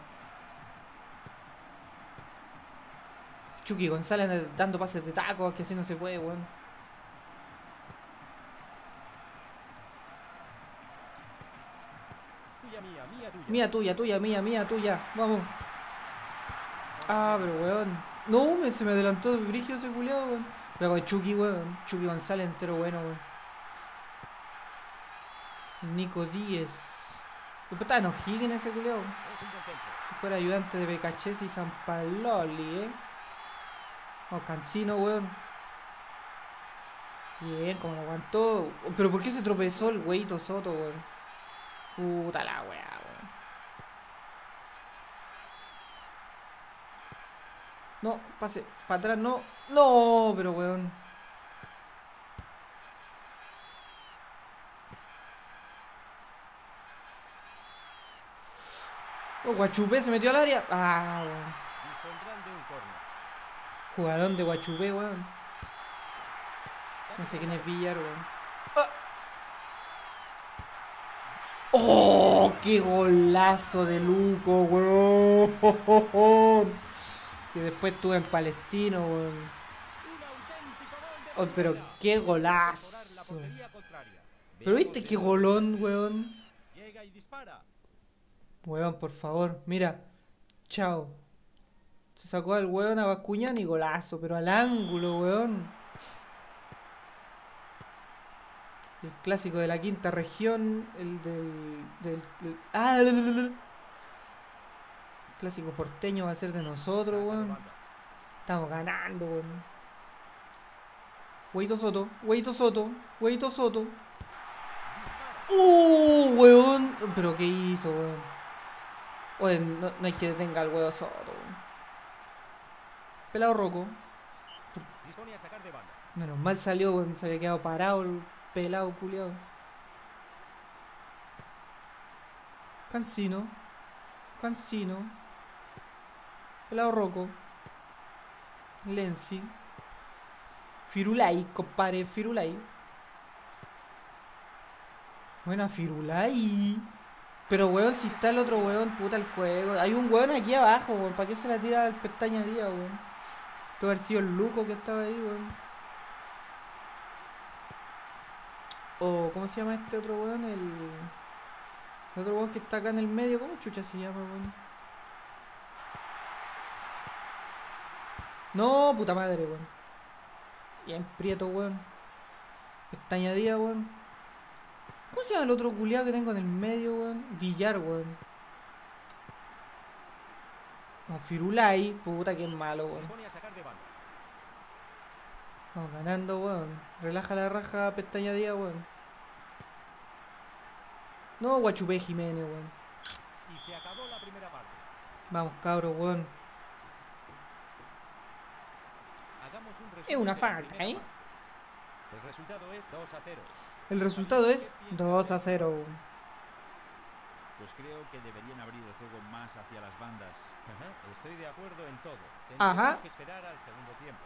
Chucky González dando pases de taco, que así no se puede, weón. Tuya mía, tuya. Tuya, mía, mía tuya. Vamos. Ah, pero weón. No, se me adelantó el brigio ese culiado, weón. Luego con Chucky, weón. Chucky González entero bueno, weón. Nico Díez. Después estaba en O'Higgins ese culiado. Es un buen centro. Después era ayudante de Becachesi y San Paloli, eh. Vamos, Cancino, weón. Bien, como lo aguantó. Pero ¿por qué se tropezó el weito Soto, weón? Puta la weá, weón. No, pase, para atrás no. No, pero weón. Oh, Guachupé se metió al área. Ah, weón. Jugadón de Guachupé, weón. No sé quién es Villar, weón. ¡Ah! ¡Oh! ¡Qué golazo de Luco, weón! Que después estuve en Palestino, weón. Oh, pero qué golazo. Pero viste qué golón, weón. Weón, por favor, mira. Chao. Se sacó al weón a Bascuñán y golazo, pero al ángulo, weón. El clásico de la quinta región, el del. del, del- ah, clásico porteño va a ser de nosotros, weón. Estamos ganando, weón. Huevito Soto, Huevito Soto, Huevito Soto. ¡Uh, weón! ¿Pero qué hizo, weón? Oye, no, no hay que detenga al huevo Soto, weón. Pelado roco. Menos mal salió, weón. Se había quedado parado el pelado culiado. Cancino. Cancino. Pelado roco. Lenzi. Firulai, compadre, Firulai. Buena Firulai. Pero weón, si está el otro weón, puta el juego. Hay un weón aquí abajo, weón. ¿Para qué se la tira al pestaña día, weón? Haber sido el Luco que estaba ahí, weón. O, ¿cómo se llama este otro weón? El. El otro weón que está acá en el medio, ¿cómo chucha se llama, weón? No, puta madre, weón. Bien prieto, weón. Pestaña día, weón. ¿Cómo se llama el otro culiado que tengo en el medio, weón? Villar, weón. No, Firulai, puta que malo, weón. Vamos ganando, weón. Relaja la raja, pestaña día, weón. No, Guachupé Jiménez, weón. Y se acabó la primera parte. Vamos, cabros, weón. Es una falta, ¿eh? El resultado es 2 a 0. El resultado es 2 a 0. weón. Pues creo que deberían abrir el juego más hacia las bandas. Ajá, Estoy de acuerdo en todo. Ajá. Tendremos que esperar al segundo tiempo.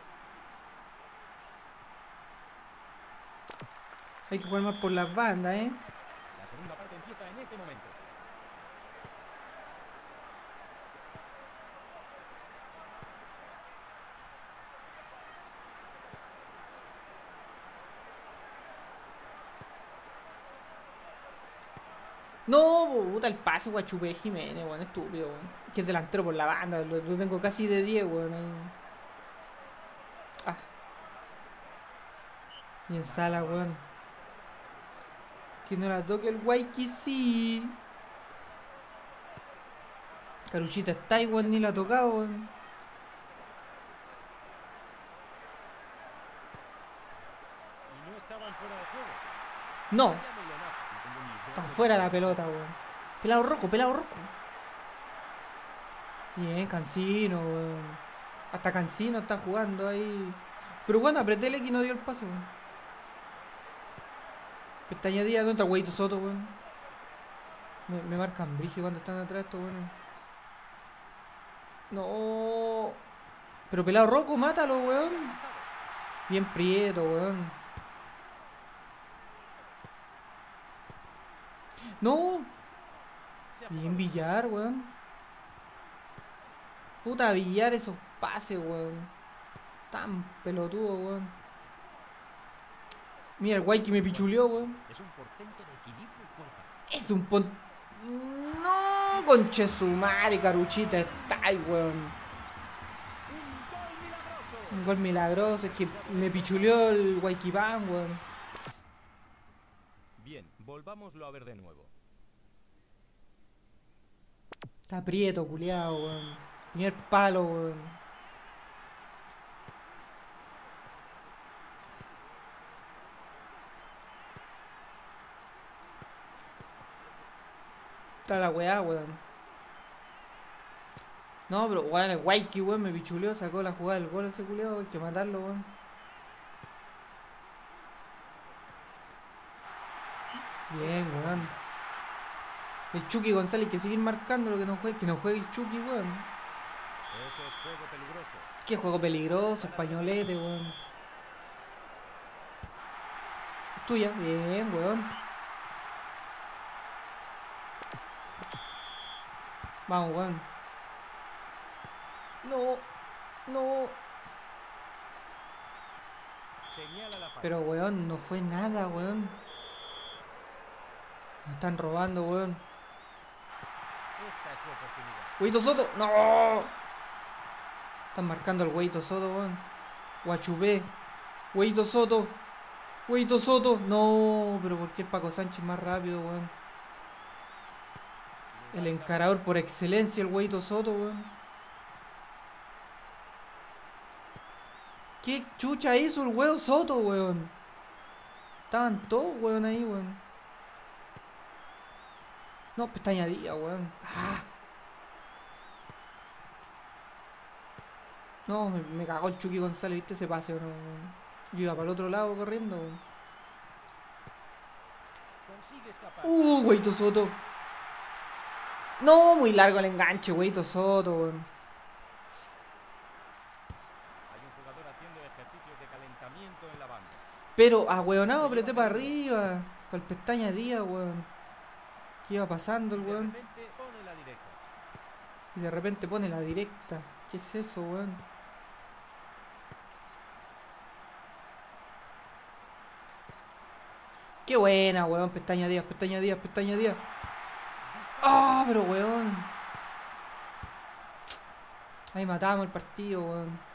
Hay que jugar más por las bandas, ¿eh? La segunda parte empieza en este momento. No, puta, el pase Guachupé Jiménez, weón, estúpido, weón. Que es delantero por la banda, lo, lo tengo casi de 10, weón. Ah. Y en sala, weón. Que no la toque el Waiki, sí. Caruchita está weón, ni la ha tocado, weón. Y tengo ni idea está de fuera qué la pelota, weón. Pelado roco, pelado roco. Bien, Cancino, weón. Hasta Cancino está jugando ahí. Pero bueno, apreté el X y no dio el pase, weón. Pestaña Díaz, ¿dónde está Guaito Soto, weón? Me, marcan brige cuando están atrás estos weones. No. Pero pelado roco, mátalo, weón. Bien prieto, weón. No, Bien. Villar, weón. Puta Villar esos pases, weón. Tan pelotudo, weón. Mira, el guay que me pichuleó, weón. Es un portento de equilibrio y. Es un pon... No, conche su madre, caruchita está ahí, weón. Un gol milagroso. Un gol milagroso, es que me pichuleó el Guayquipán, weón. Volvámoslo a ver de nuevo. Está prieto, culiao, weón. Primer palo, weón. Está la weá, weón. No, pero weón, el Waiki, weón, me pichuleó, sacó la jugada del gol ese culiao, hay que matarlo, weón. Bien, weón. El Chucky González que seguir marcando lo que no juegue, que no juegue el Chucky, weón. Eso es juego peligroso. Qué juego peligroso, españolete, weón. Es tuya, bien, weón. Vamos, weón. No, no. Pero, weón, no fue nada, weón. Me están robando, weón. Hueito Soto, no. Están marcando al Hueito Soto, weón. Guachupé. Hueito Soto. Hueito Soto. No, pero ¿por qué el Paco Sánchez más rápido, weón? El encarador por excelencia, el Hueito Soto, weón. ¿Qué chucha hizo el weón Soto, weón? Estaban todos, weón, ahí, weón. No, pestañadilla, weón. Ah. No, me, me cagó el Chucky González, ¿viste ese pase o no? weón? Yo iba para el otro lado corriendo, weón. Uh, Weito Soto. No, muy largo el enganche, Weito Soto, weón. Hay un jugador haciendo ejercicios de calentamiento en la banda. Pero, a weonado, apreté para arriba. Para el pestaña día, weón. ¿Qué iba pasando el weón? Y de repente pone la directa. ¿Qué es eso, weón? Qué buena, weón. Pestaña Díaz, pestaña Díaz, pestaña Díaz. ¡Ah, pero weón! Ahí matamos el partido, weón.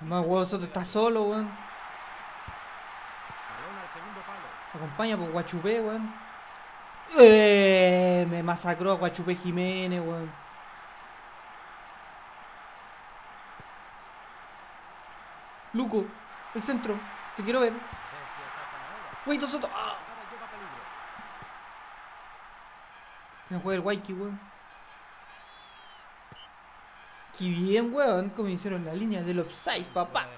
Además, weón, Soto está solo, weón. Acompaña por Guachupé, weón. Eh, me masacró a Guachupé Jiménez, weón. Luco, el centro. Te quiero ver. Guaito Soto. ¡Ah! No juega el Waiki, weón. Qué bien, weón. Como hicieron la línea del offside, papá.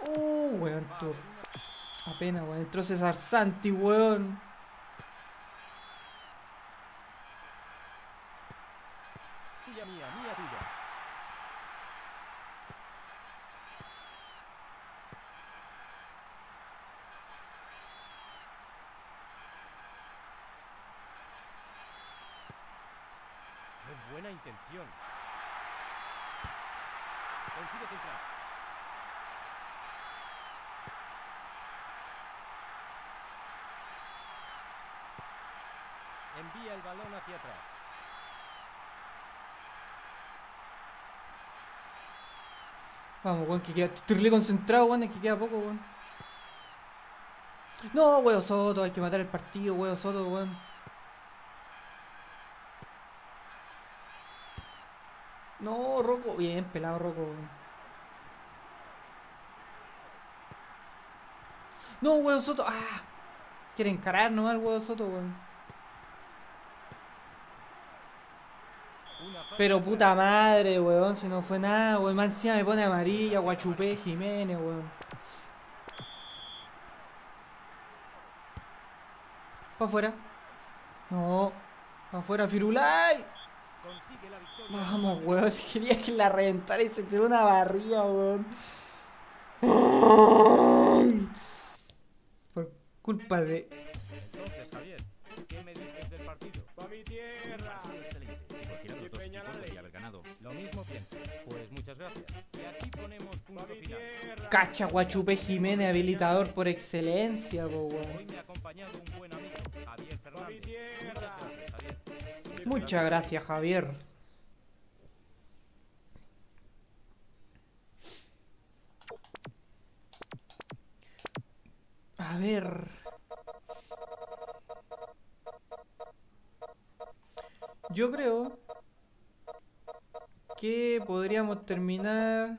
Uh, weón. Tú- Apenas, weón. Entró César Santi, weón. Qué buena intención. Consigue filtrar. Envía el balón hacia atrás. Vamos, weón, que queda. Estoy concentrado, weón. Es que queda poco, weón. No, weón Soto. Hay que matar el partido, weón Soto, weón. No, Rocco. Bien, pelado Rocco. No, weón Soto. Ah. Quiere encarar nomás el weón Soto, weón. Pero puta madre, weón, si no fue nada, weón. Más me pone amarilla, Guachupé, Jiménez, weón. Pa' afuera. No. Pa' afuera, Firulay. Consigue la victoria. Vamos, weón. Quería que la reventara y se tiró una barriga, weón. Por culpa de. Entonces, Javier, ¿qué me dices del partido? ¡Pa' mi tierra! Excelente. Cualquiera de los dos Peña la equipos ley. debería haber ganado. Lo mismo pienso. Pues muchas gracias. Y aquí ponemos punto ¡Pa' mi final. tierra! Cacha, Guachupé, Jiménez, habilitador por excelencia, po, Hoy weón. me ha acompañado un buen amigo, Javier ¡Pa' mi Fernández. Muchas gracias, Javier. A ver. Yo creo que podríamos terminar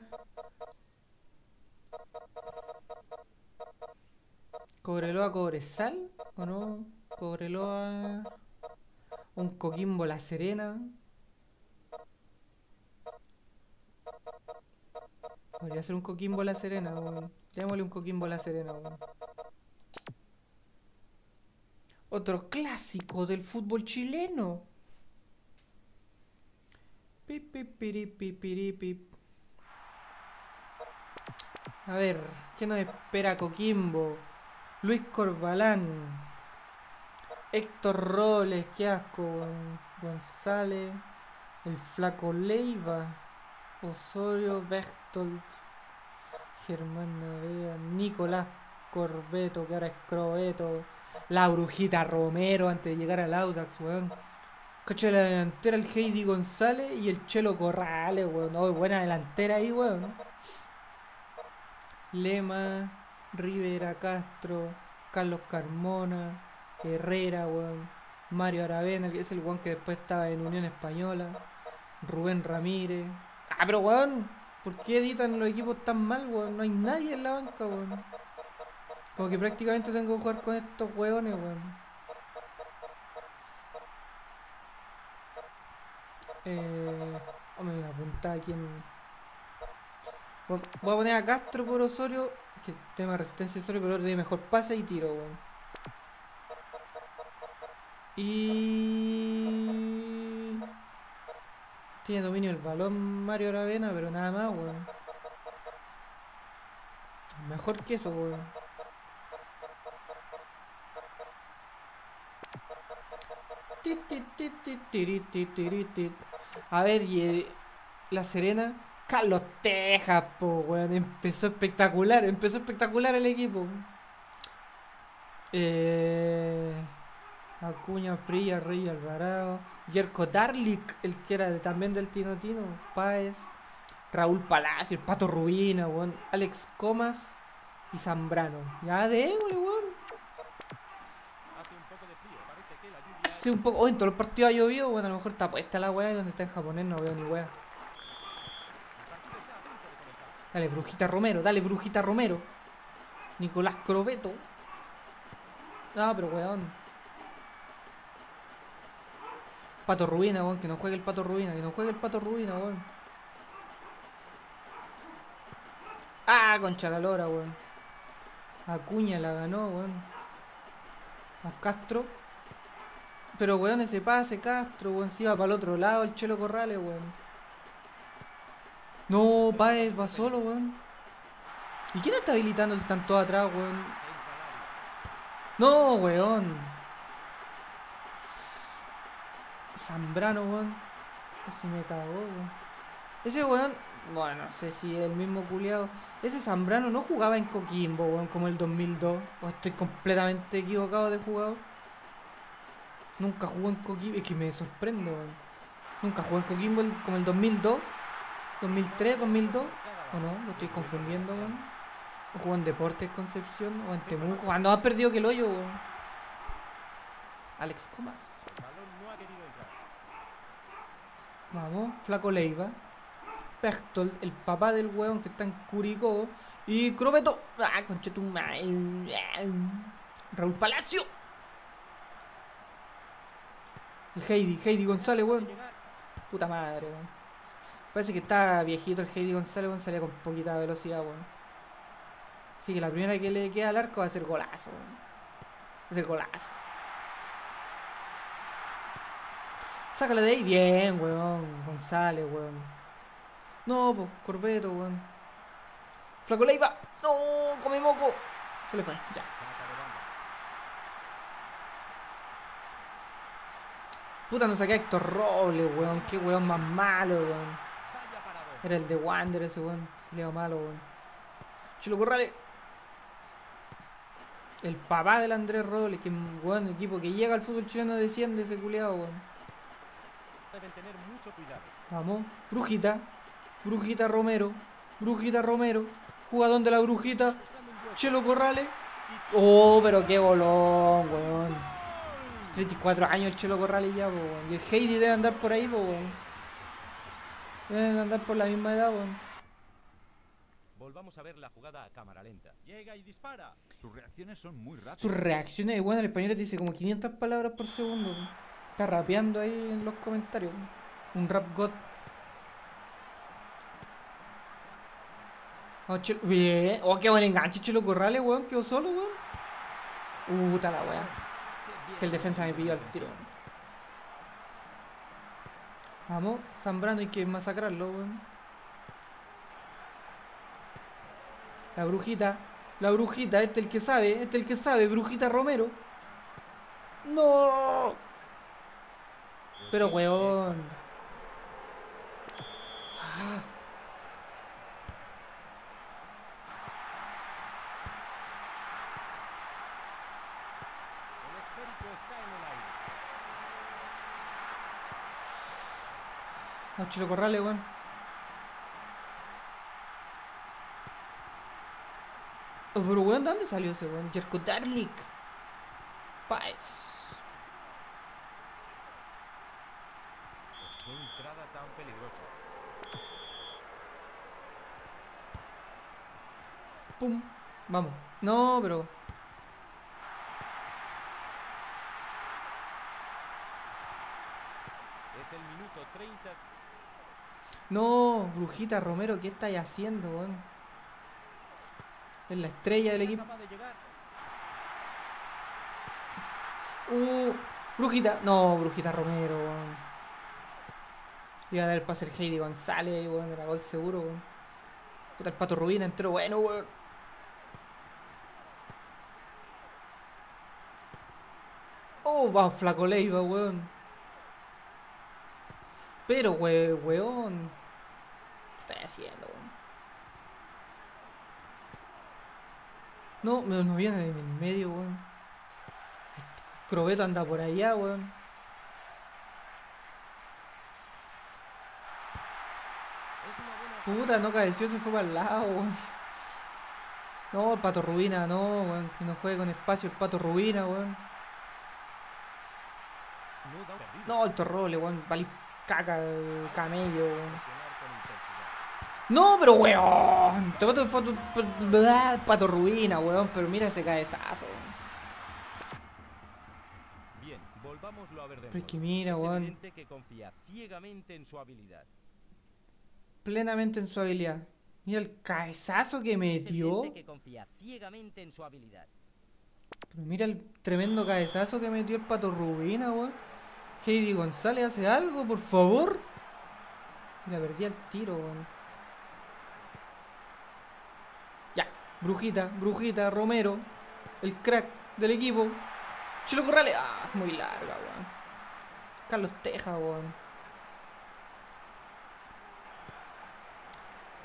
Cobreloa Cobresal o no Cobreloa un Coquimbo La Serena. Podría ser un Coquimbo La Serena, weón. Démosle un Coquimbo La Serena, weón. Otro clásico del fútbol chileno. Pip, pip, piri, pip, piri, pip. A ver, ¿qué nos espera Coquimbo? Luis Corbalán. Héctor Robles, qué asco. González, el Flaco Leiva, Osorio Bechtold, Germán Navea, Nicolás Corbeto, que ahora es Crobeto, la Brujita Romero antes de llegar al Audax, weón. Cacha la delantera el Heidi González y el Chelo Corrales, weón. Buena delantera ahí, weón. Lema, Rivera Castro, Carlos Carmona, Herrera, weón. Mario Aravena, que es el weón que después estaba en Unión Española. Rubén Ramírez. Ah, pero weón, ¿por qué editan los equipos tan mal, weón? No hay nadie en la banca, weón. Como que prácticamente tengo que jugar con estos weones, weón. Eh, hombre, una puntada aquí en. Voy a poner a Castro por Osorio, que tema resistencia Osorio, pero tiene mejor pase y tiro, weón. Y. Tiene dominio el balón Mario Aravena, pero nada más, weón. Mejor que eso, weón. A ver, y eh, la Serena, Carlos Tejas, po, weón. Empezó espectacular, empezó espectacular el equipo. Eh, Acuña, Prilla, Rey, Alvarado. Yerko Darlik, el que era de- también del Tino Tino. Páez. Raúl Palacio, el Pato Rubina, weón. Alex Comas y Zambrano. Ya démosle, weón. Hace un poco de. Oh, en todos los partidos ha llovido. Bueno, a lo mejor está puesta la weá donde está en japonés no veo ni weá. De. Dale, Brujita Romero, dale, Brujita Romero. Nicolás Crobeto. No, pero weón. Pato Rubina, weón, que no juegue el Pato Rubina, que no juegue el Pato Rubina, weón. Ah, concha la lora, weón. Acuña la ganó, weón. A Castro. Pero weón, ese pase, Castro, weón, se iba para el otro lado el Chelo Corrales, weón. No, Páez va solo, weón. ¿Y quién está habilitando si están todos atrás, weón? No, weón. Zambrano, weón. Casi me cagó, weón. Ese weón, bueno, no sé si el mismo culiado. Ese Zambrano no jugaba en Coquimbo, weón, como el 2002. O estoy completamente equivocado de jugador. Nunca jugó en Coquimbo. Es que me sorprende, weón. Nunca jugó en Coquimbo el- como el 2002. 2003, 2002. ¿O no? Lo estoy confundiendo, weón. O jugó en Deportes Concepción o en Temuco. Cuando ha perdido que el hoyo, weón. Alex Comas. El balón no ha querido entrar. Vamos, Flaco Leiva. Pechtold, el papá del weón que está en Curicó. Y Crobeto. Ah, conchetumare. Raúl Palacio. El Heidi, Heidi González, weón. Puta madre, weón. Parece que está viejito el Heidi González, weón. Salía con poquita velocidad, weón. Así que la primera que le queda al arco va a ser golazo, weón. Va a ser golazo. Sácala de ahí. Bien, weón. González, weón. No, pues, Corbeto, weón. Flaco Leiva. No, come moco. Se le fue, ya. Puta, no saqué a Héctor Robles, weón. Qué weón más malo, weón. Era el de Wander ese weón. Leo malo, weón. Chilo Corrales. El papá del Andrés Robles, que weón, equipo que llega al fútbol chileno desciende ese culiado, weón. Deben tener mucho cuidado. Vamos. Brujita. Brujita Romero. Brujita Romero. Jugadón de la brujita. Chelo Corrales. Oh, pero qué golón, weón. 34 años el Chelo Corrales ya, po, weón. Y el Heidi debe andar por ahí, weón. Deben andar por la misma edad, weón. Volvamos a ver la jugada a cámara lenta. Llega y dispara. Sus reacciones son muy rápidas. Sus reacciones, weón, el español dice como 500 palabras por segundo. weón. Está rapeando ahí en los comentarios. Un rap god. Oh, Bien. Oh, qué buen enganche, Chelo Corrales, weón. Quedó solo, weón. Uh, está la weá. Que el defensa me pidió al tiro. weón. Vamos, Zambrano hay que masacrarlo, weón. La brujita, la brujita, este el que sabe, este el que sabe, brujita Romero. No. Pero weón. Ah, El esférico está en el aire. no, Chilo Corrales, weón. Oh, pero weón, ¿de dónde salió ese weón? Jerko Darlik. Paez. Pum. Vamos. No, pero. Es el minuto 30. No, Brujita Romero, ¿qué estáis haciendo, weón? Es la estrella del equipo. Uh, Brujita. No, Brujita Romero, weón. Le iba a dar el pase al Heidi González, weón. Era gol seguro, weón. Puta, el pato Rubina entero bueno, weón. Oh, va flaco Leiva, weón. Pero, we, weón. ¿Qué estás haciendo, weón? No, me no viene en el medio, weón. Crobeto anda por allá, weón. Puta, no cabeció, se fue para el lado, weón. No, el pato Rubina, no, weón. Que no juegue con espacio el pato Rubina, weón. No Héctor Roble, weón. Vali caca, el camello, weón. No, pero weón. Te boto foto. el Pato Rubina, weón. Pero mira ese cabezazo. Bien, volvámoslo a ver de Pero es que mira, weón. que confía ciegamente en su habilidad. Plenamente en su habilidad. Mira el cabezazo que metió. que confía ciegamente en su habilidad. Pero mira el tremendo cabezazo que metió el pato Rubina, weón. Heidi González hace algo, por favor. La perdí al tiro, weón. Ya, Brujita, Brujita, Romero. El crack del equipo. Chilo Corrales. Ah, muy larga, weón. Carlos Teja, weón.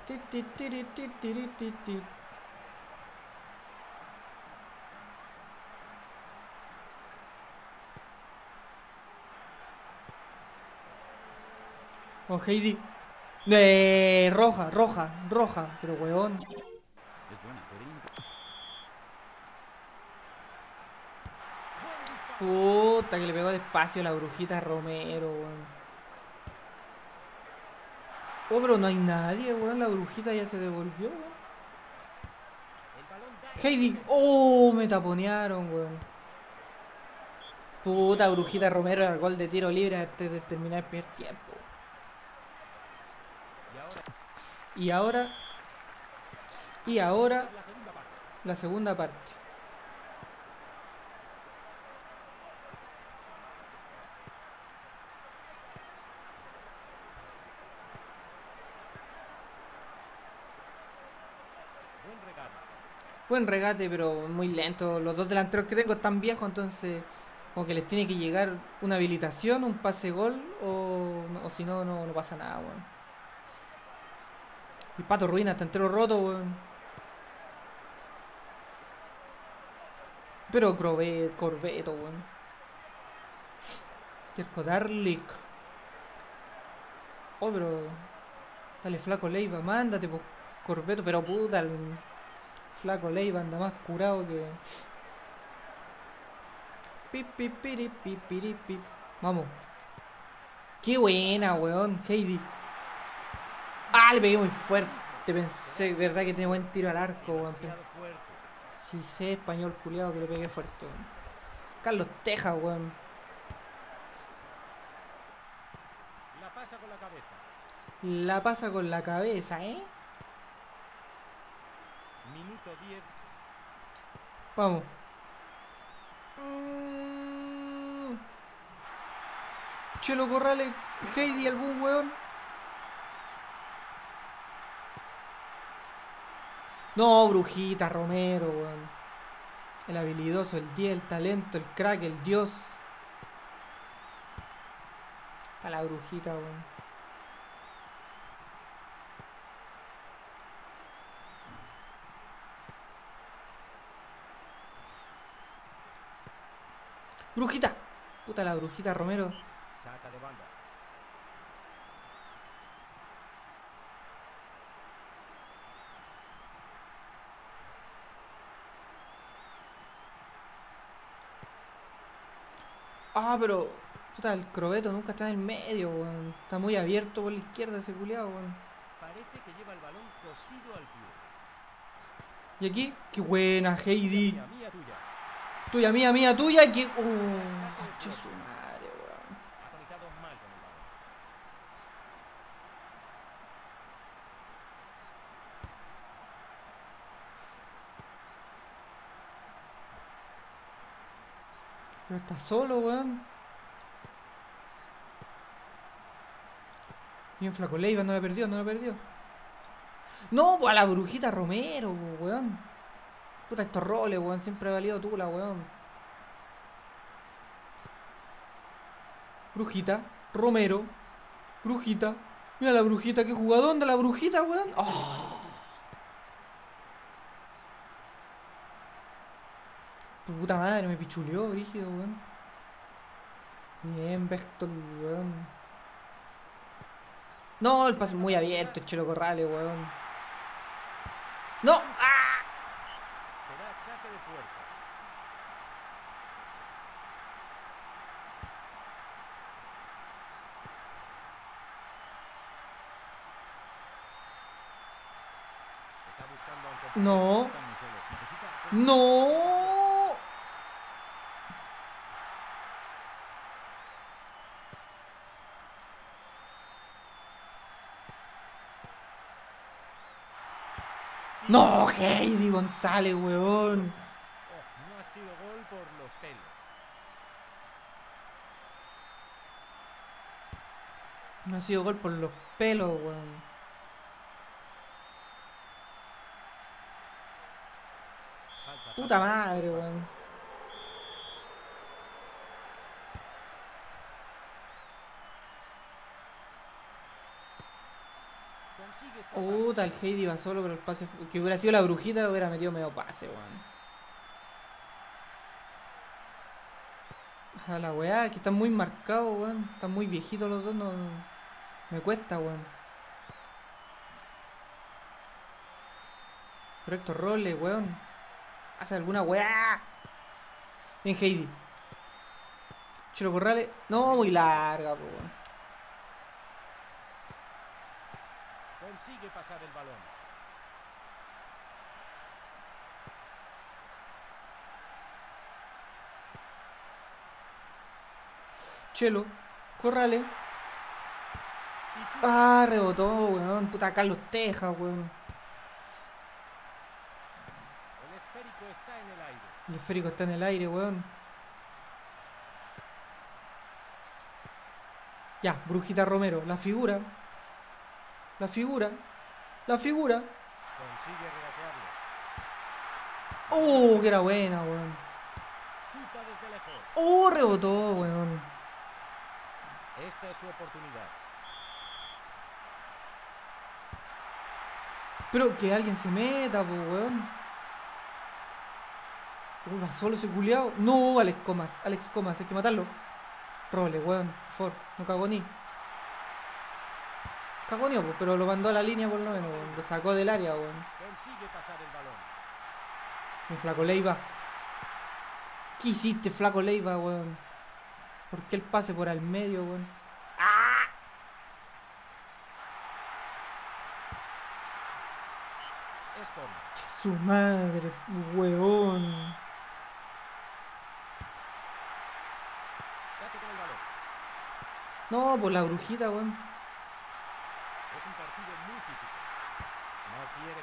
Ti, ti, ti, Oh, Heidi. Eh, roja, roja, roja. Pero weón. Puta, que le pegó despacio a la brujita Romero, weón. Oh, pero no hay nadie, weón. La brujita ya se devolvió, weón. Heidi. Oh, me taponearon, weón. Puta, brujita Romero al gol de tiro libre antes de terminar el primer tiempo. Y ahora Y ahora. La segunda parte. Buen regate. Pero muy lento. Los dos delanteros que tengo están viejos, entonces como que les tiene que llegar una habilitación, un pase gol, o, si no, no, no pasa nada, weón. El pato ruina está entero roto, weón. Pero Corvet, Corbeto, weón. Jerko Darlik. Oh, pero. Dale, flaco Leiva, mándate, pues, Corbeto, pero puta, el flaco Leiva anda más curado que. Pip, pip, pip, piri, pip. Vamos. Qué buena, weón, Heidi. Ah, le pegué muy fuerte. Pensé, de verdad, que tenía buen tiro al arco, weón. Si sé español culiado que le pegué fuerte, weón. Carlos Teja, weón. La pasa con la cabeza. La pasa con la cabeza, ¿eh? Minuto 10. Vamos. Mm. Chelo Corrales, Heidi, algún weón. No, Brujita, Romero, weón. El habilidoso, el 10, el talento, el crack, el dios. A la brujita, weón. Brujita. Puta la brujita Romero. Saca de banda. Ah, pero. Puta, el crobeto nunca está en el medio, weón. Está muy abierto por la izquierda ese culiado, weón. Parece que lleva el balón cosido al pie. Y aquí, qué buena, Heidi. Mía, tuya. Tuya, mía, mía, tuya. Que. Uh, conche su madre, weón. Ha conectado mal con el balón. Pero está solo, weón. Bien flaco Leiva, no la perdió, no la perdió. No, pues a la brujita Romero, weón. Puta, estos roles, weón. Siempre ha valido tú la weón. Brujita, Romero, brujita. Mira la brujita, qué jugadón de la brujita, weón. Oh. Puta madre, me pichuleó, brígido, weón. Bien, Vector, weón. No, el pase muy abierto, Chelo Corrales, weón. ¡No! ¡Ah! Será saque No, Heidi González, weón. Oh, no ha sido gol por los pelos. No ha sido gol por los pelos, weón. Puta madre, weón. Puta, el Heidi va solo, pero el pase. Que hubiera sido la brujita, hubiera metido medio pase, weón. A la weá, que están muy marcados, weón. Están muy viejitos los dos, no. Me cuesta, weón. Correcto, role, weón. Hace alguna weá. Bien, Heidi. Chelo Corrales. No, muy larga, weón. Consigue pasar el balón. Chelo. Chuta. Ah, rebotó, weón. Puta Carlos Teja, weón. El esférico está en el aire. El esférico está en el aire, weón. Ya, Brujita Romero, la figura. La figura. La figura. Consigue regatearlo. Oh, que era buena, weón. Chuta desde lejos. Oh, rebotó, weón. Esta es su oportunidad. Pero que alguien se meta, po, weón. Uy, va solo ese culiao. No, Alex Comas, Alex Comas, hay que matarlo. Role, weón, por favor, no cagó ni. Ni, po, pero lo mandó a la línea por lo menos. Lo sacó del área, weón. Consigue pasar el balón. Mi flaco Leiva. ¿Qué hiciste, flaco Leiva, weón? ¿Por qué el pase por al medio, weón? Che, Su madre, weón. No, por la brujita, weón. Es un partido muy físico. No quiere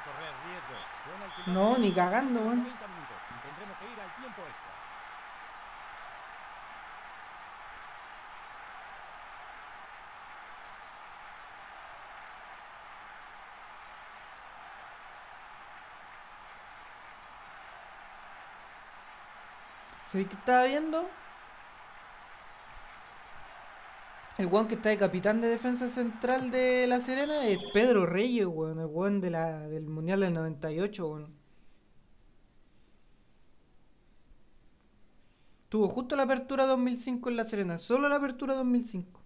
correr riesgos. Suena el silbato. No, ni cagando, weón. 90 minutos. Y tendremos que ir al tiempo extra. ¿Sabéis qué estaba viendo? El weón que está de capitán de defensa central de La Serena es Pedro Reyes, weón. El weón de del Mundial del 98, weón. Tuvo justo la apertura 2005 en La Serena. Solo la apertura 2005.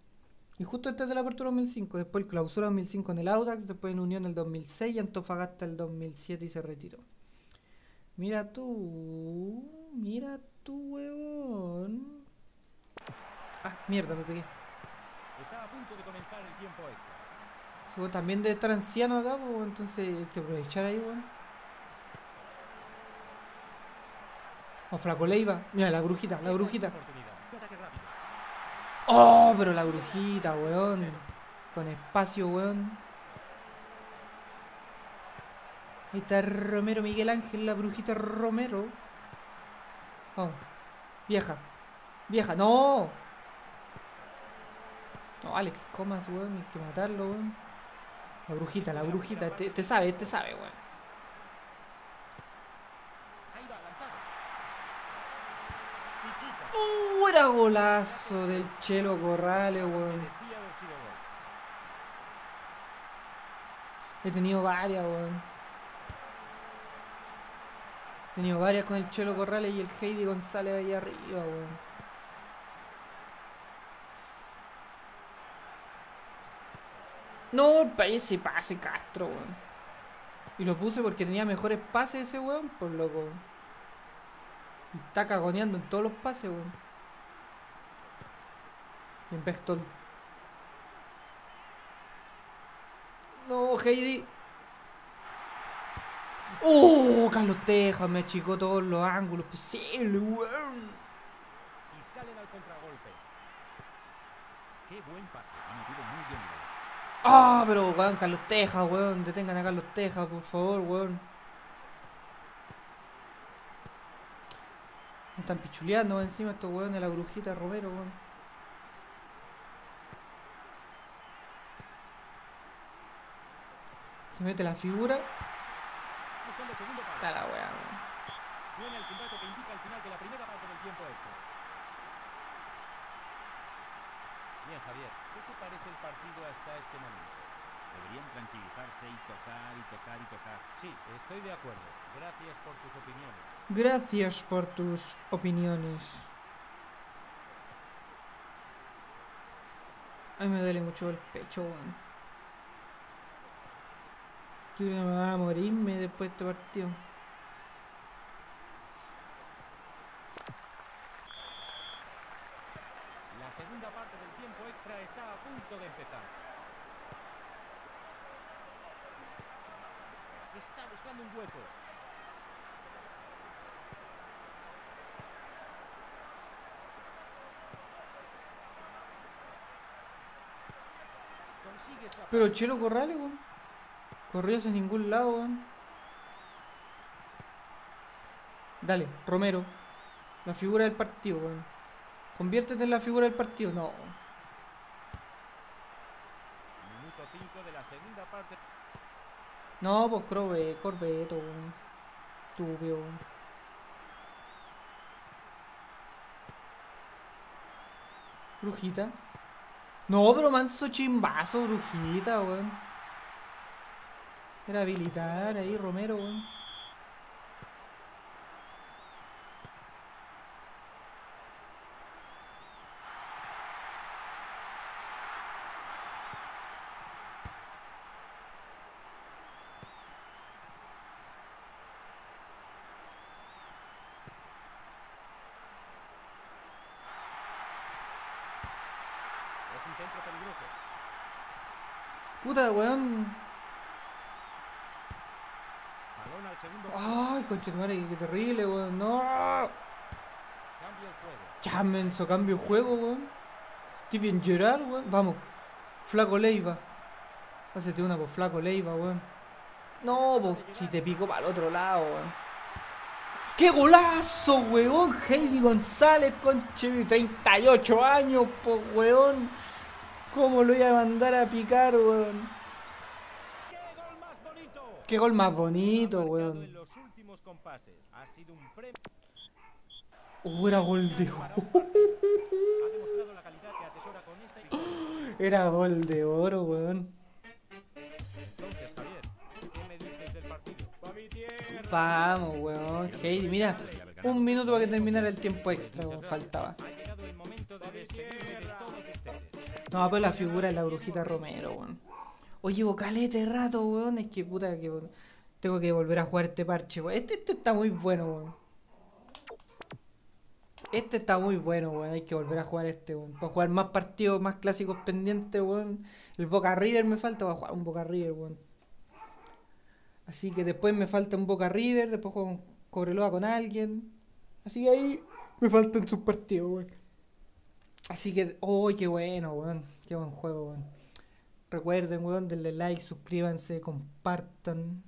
Y justo antes de la apertura 2005. Después el clausura 2005 en el Audax. Después en Unión el 2006 y Antofagasta el 2007 y se retiró. Mira tú. Mira tú, weón. Ah, mierda, me pegué. De comenzar el tiempo extra. Weón también debe estar anciano acá, pues, entonces hay que aprovechar ahí, weón. O Flaco Leiva. Mira, la brujita, la brujita. Oh, pero la brujita, weón. Con espacio, weón. Ahí está Romero Miguel Ángel, la brujita Romero. Oh. Vieja. Vieja. ¡No! No, Alex Comas, weón. Hay que matarlo, weón. La brujita, la brujita. Te, sabe, te sabe, weón. ¡Uh! Era golazo del Chelo Corrales, weón. He tenido varias, weón. He tenido varias con el Chelo Corrales y el Heidi González ahí arriba, weón. No, ese pase Castro, weón. Y lo puse porque tenía mejores pases ese weón, por loco. Y está cagoneando en todos los pases, weón. Bechtold. No, Heidi. ¡Oh! Carlos Tejas me achicó todos los ángulos posibles, weón. Y salen al contragolpe. Qué buen pase. Muy bien Ah, pero weón, Carlos Tejas, weón. Detengan a Carlos Tejas, por favor, weón. Me están pichuleando encima estos weones de la brujita Romero, weón. Se mete la figura. Está la weá, weón. Suena el silbato que indica el final de la primera parte del tiempo extra. Bien, Javier, ¿qué te parece el partido hasta este momento? Deberían tranquilizarse y tocar y tocar y tocar. Sí, estoy de acuerdo. Gracias por tus opiniones. Gracias por tus opiniones. Ay, me duele mucho el pecho, weón. Yo que me va a morirme después de este partido. La segunda parte del tiempo extra está a punto de Está buscando un hueco. Pero Chelo Corrales, weón. Corrió hacia ningún lado, weón. Dale, Romero. La figura del partido, weón. Conviértete en la figura del partido. No. Minuto 5 de la No, pues Corbe, Corbeto. Estúpido, weón. Brujita. No, pero manso chimbazo, brujita, weón. Era habilitar ahí, Romero, weón. Es un centro peligroso. Puta, weón. Ay, conchetumare, qué terrible, weón. No. Cambia el juego. Ya, menso, cambio juego, weón. Steven Gerrard, weón. Vamos. Flaco Leiva. Hacete una por Flaco Leiva, weón. No, si te pico para el otro lado, weón. ¡Qué golazo, weón! Heidi González, conche, 38 años, pues, weón. ¿Cómo lo iba a mandar a picar, weón? ¡Qué gol más bonito! Weón. Uh, era gol de oro. Era gol de oro, weón. Vamos, weón. Heidi, mira. Un minuto para que terminara el tiempo extra, weón. Faltaba. No, pues la figura de la brujita Romero, weón. Oye, vocalete rato, weón. Es que puta que tengo que volver a jugar este parche, weón. Este, este está muy bueno, weón. Este está muy bueno, weón. Hay que volver a jugar este, weón. Para jugar más partidos, más clásicos pendientes, weón. El Boca River me falta para jugar un Boca River, weón. Así que después me falta un Boca River, después juego un Cobreloa con alguien. Así que ahí me faltan sus partidos, weón. Así que, oh, qué bueno, weón. Qué buen juego, weón. Recuerden, weón, denle like, suscríbanse, compartan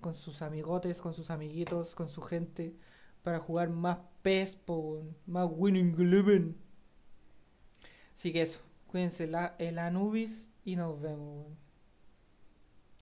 con sus amigotes, con sus amiguitos, con su gente, para jugar más PES, weón, más Winning Eleven. Así que eso, cuídense la, el Anubis y nos vemos, weón.